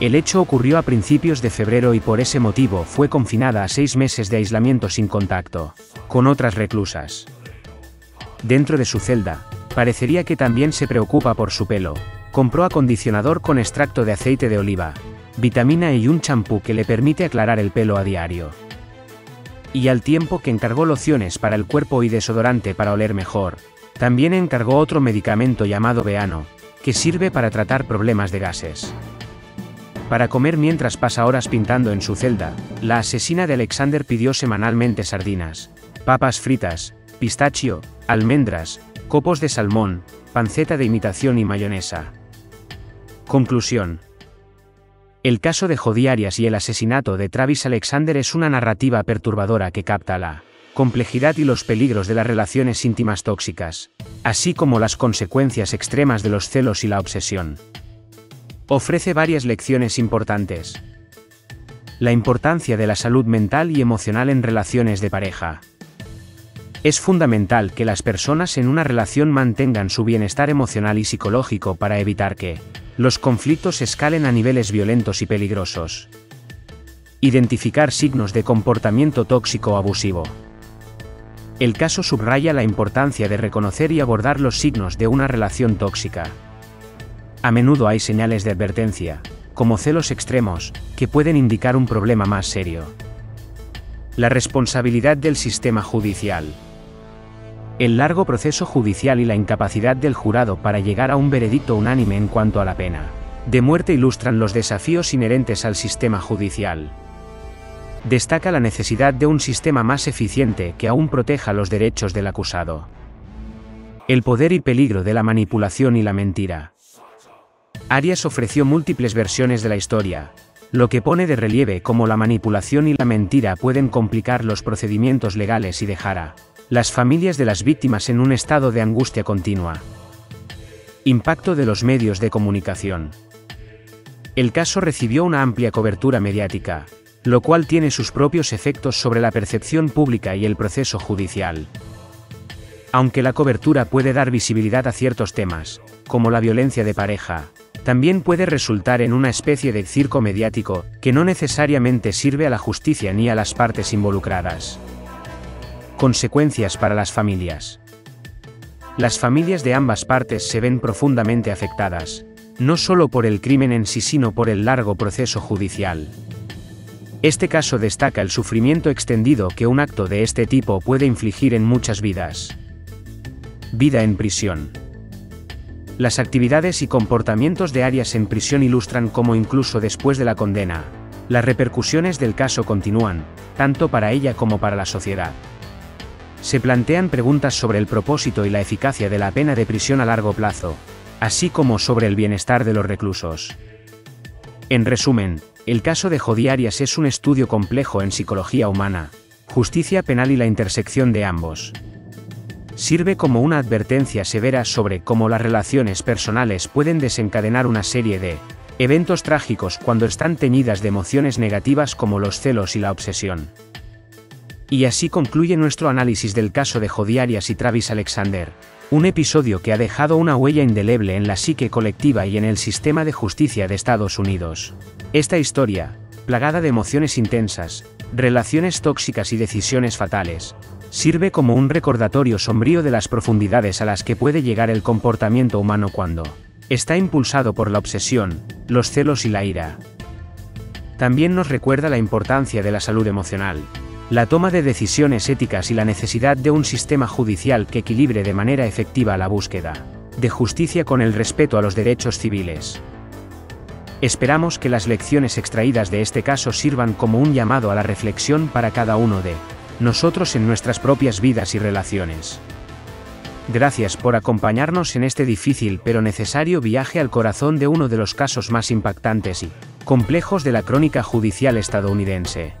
El hecho ocurrió a principios de febrero y por ese motivo fue confinada a seis meses de aislamiento sin contacto con otras reclusas. Dentro de su celda, parecería que también se preocupa por su pelo. Compró acondicionador con extracto de aceite de oliva, vitamina y un champú que le permite aclarar el pelo a diario. Y al tiempo que encargó lociones para el cuerpo y desodorante para oler mejor, también encargó otro medicamento llamado Veano, que sirve para tratar problemas de gases. Para comer mientras pasa horas pintando en su celda, la asesina de Alexander pidió semanalmente sardinas, papas fritas, pistachio, almendras, copos de salmón, panceta de imitación y mayonesa. Conclusión. El caso de Jodiarias y el asesinato de Travis Alexander es una narrativa perturbadora que capta la complejidad y los peligros de las relaciones íntimas tóxicas, así como las consecuencias extremas de los celos y la obsesión. Ofrece varias lecciones importantes. La importancia de la salud mental y emocional en relaciones de pareja. Es fundamental que las personas en una relación mantengan su bienestar emocional y psicológico para evitar que los conflictos escalen a niveles violentos y peligrosos. Identificar signos de comportamiento tóxico o abusivo. El caso subraya la importancia de reconocer y abordar los signos de una relación tóxica. A menudo hay señales de advertencia, como celos extremos, que pueden indicar un problema más serio. La responsabilidad del sistema judicial. El largo proceso judicial y la incapacidad del jurado para llegar a un veredicto unánime en cuanto a la pena de muerte ilustran los desafíos inherentes al sistema judicial. Destaca la necesidad de un sistema más eficiente que aún proteja los derechos del acusado. El poder y peligro de la manipulación y la mentira. Arias ofreció múltiples versiones de la historia, lo que pone de relieve cómo la manipulación y la mentira pueden complicar los procedimientos legales y dejar a las familias de las víctimas en un estado de angustia continua. Impacto de los medios de comunicación. El caso recibió una amplia cobertura mediática, lo cual tiene sus propios efectos sobre la percepción pública y el proceso judicial. Aunque la cobertura puede dar visibilidad a ciertos temas, como la violencia de pareja, también puede resultar en una especie de circo mediático, que no necesariamente sirve a la justicia ni a las partes involucradas. Consecuencias para las familias. Las familias de ambas partes se ven profundamente afectadas, no solo por el crimen en sí sino por el largo proceso judicial. Este caso destaca el sufrimiento extendido que un acto de este tipo puede infligir en muchas vidas. Vida en prisión. Las actividades y comportamientos de Arias en prisión ilustran cómo incluso después de la condena, las repercusiones del caso continúan, tanto para ella como para la sociedad. Se plantean preguntas sobre el propósito y la eficacia de la pena de prisión a largo plazo, así como sobre el bienestar de los reclusos. En resumen, el caso de Jodiarias es un estudio complejo en psicología humana, justicia penal y la intersección de ambos. Sirve como una advertencia severa sobre cómo las relaciones personales pueden desencadenar una serie de eventos trágicos cuando están teñidas de emociones negativas como los celos y la obsesión. Y así concluye nuestro análisis del caso de Jodiarias y Travis Alexander, un episodio que ha dejado una huella indeleble en la psique colectiva y en el sistema de justicia de Estados Unidos. Esta historia, plagada de emociones intensas, relaciones tóxicas y decisiones fatales, sirve como un recordatorio sombrío de las profundidades a las que puede llegar el comportamiento humano cuando está impulsado por la obsesión, los celos y la ira. También nos recuerda la importancia de la salud emocional, la toma de decisiones éticas y la necesidad de un sistema judicial que equilibre de manera efectiva la búsqueda de justicia con el respeto a los derechos civiles. Esperamos que las lecciones extraídas de este caso sirvan como un llamado a la reflexión para cada uno de nosotros en nuestras propias vidas y relaciones. Gracias por acompañarnos en este difícil pero necesario viaje al corazón de uno de los casos más impactantes y complejos de la crónica judicial estadounidense.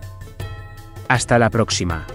Hasta la próxima.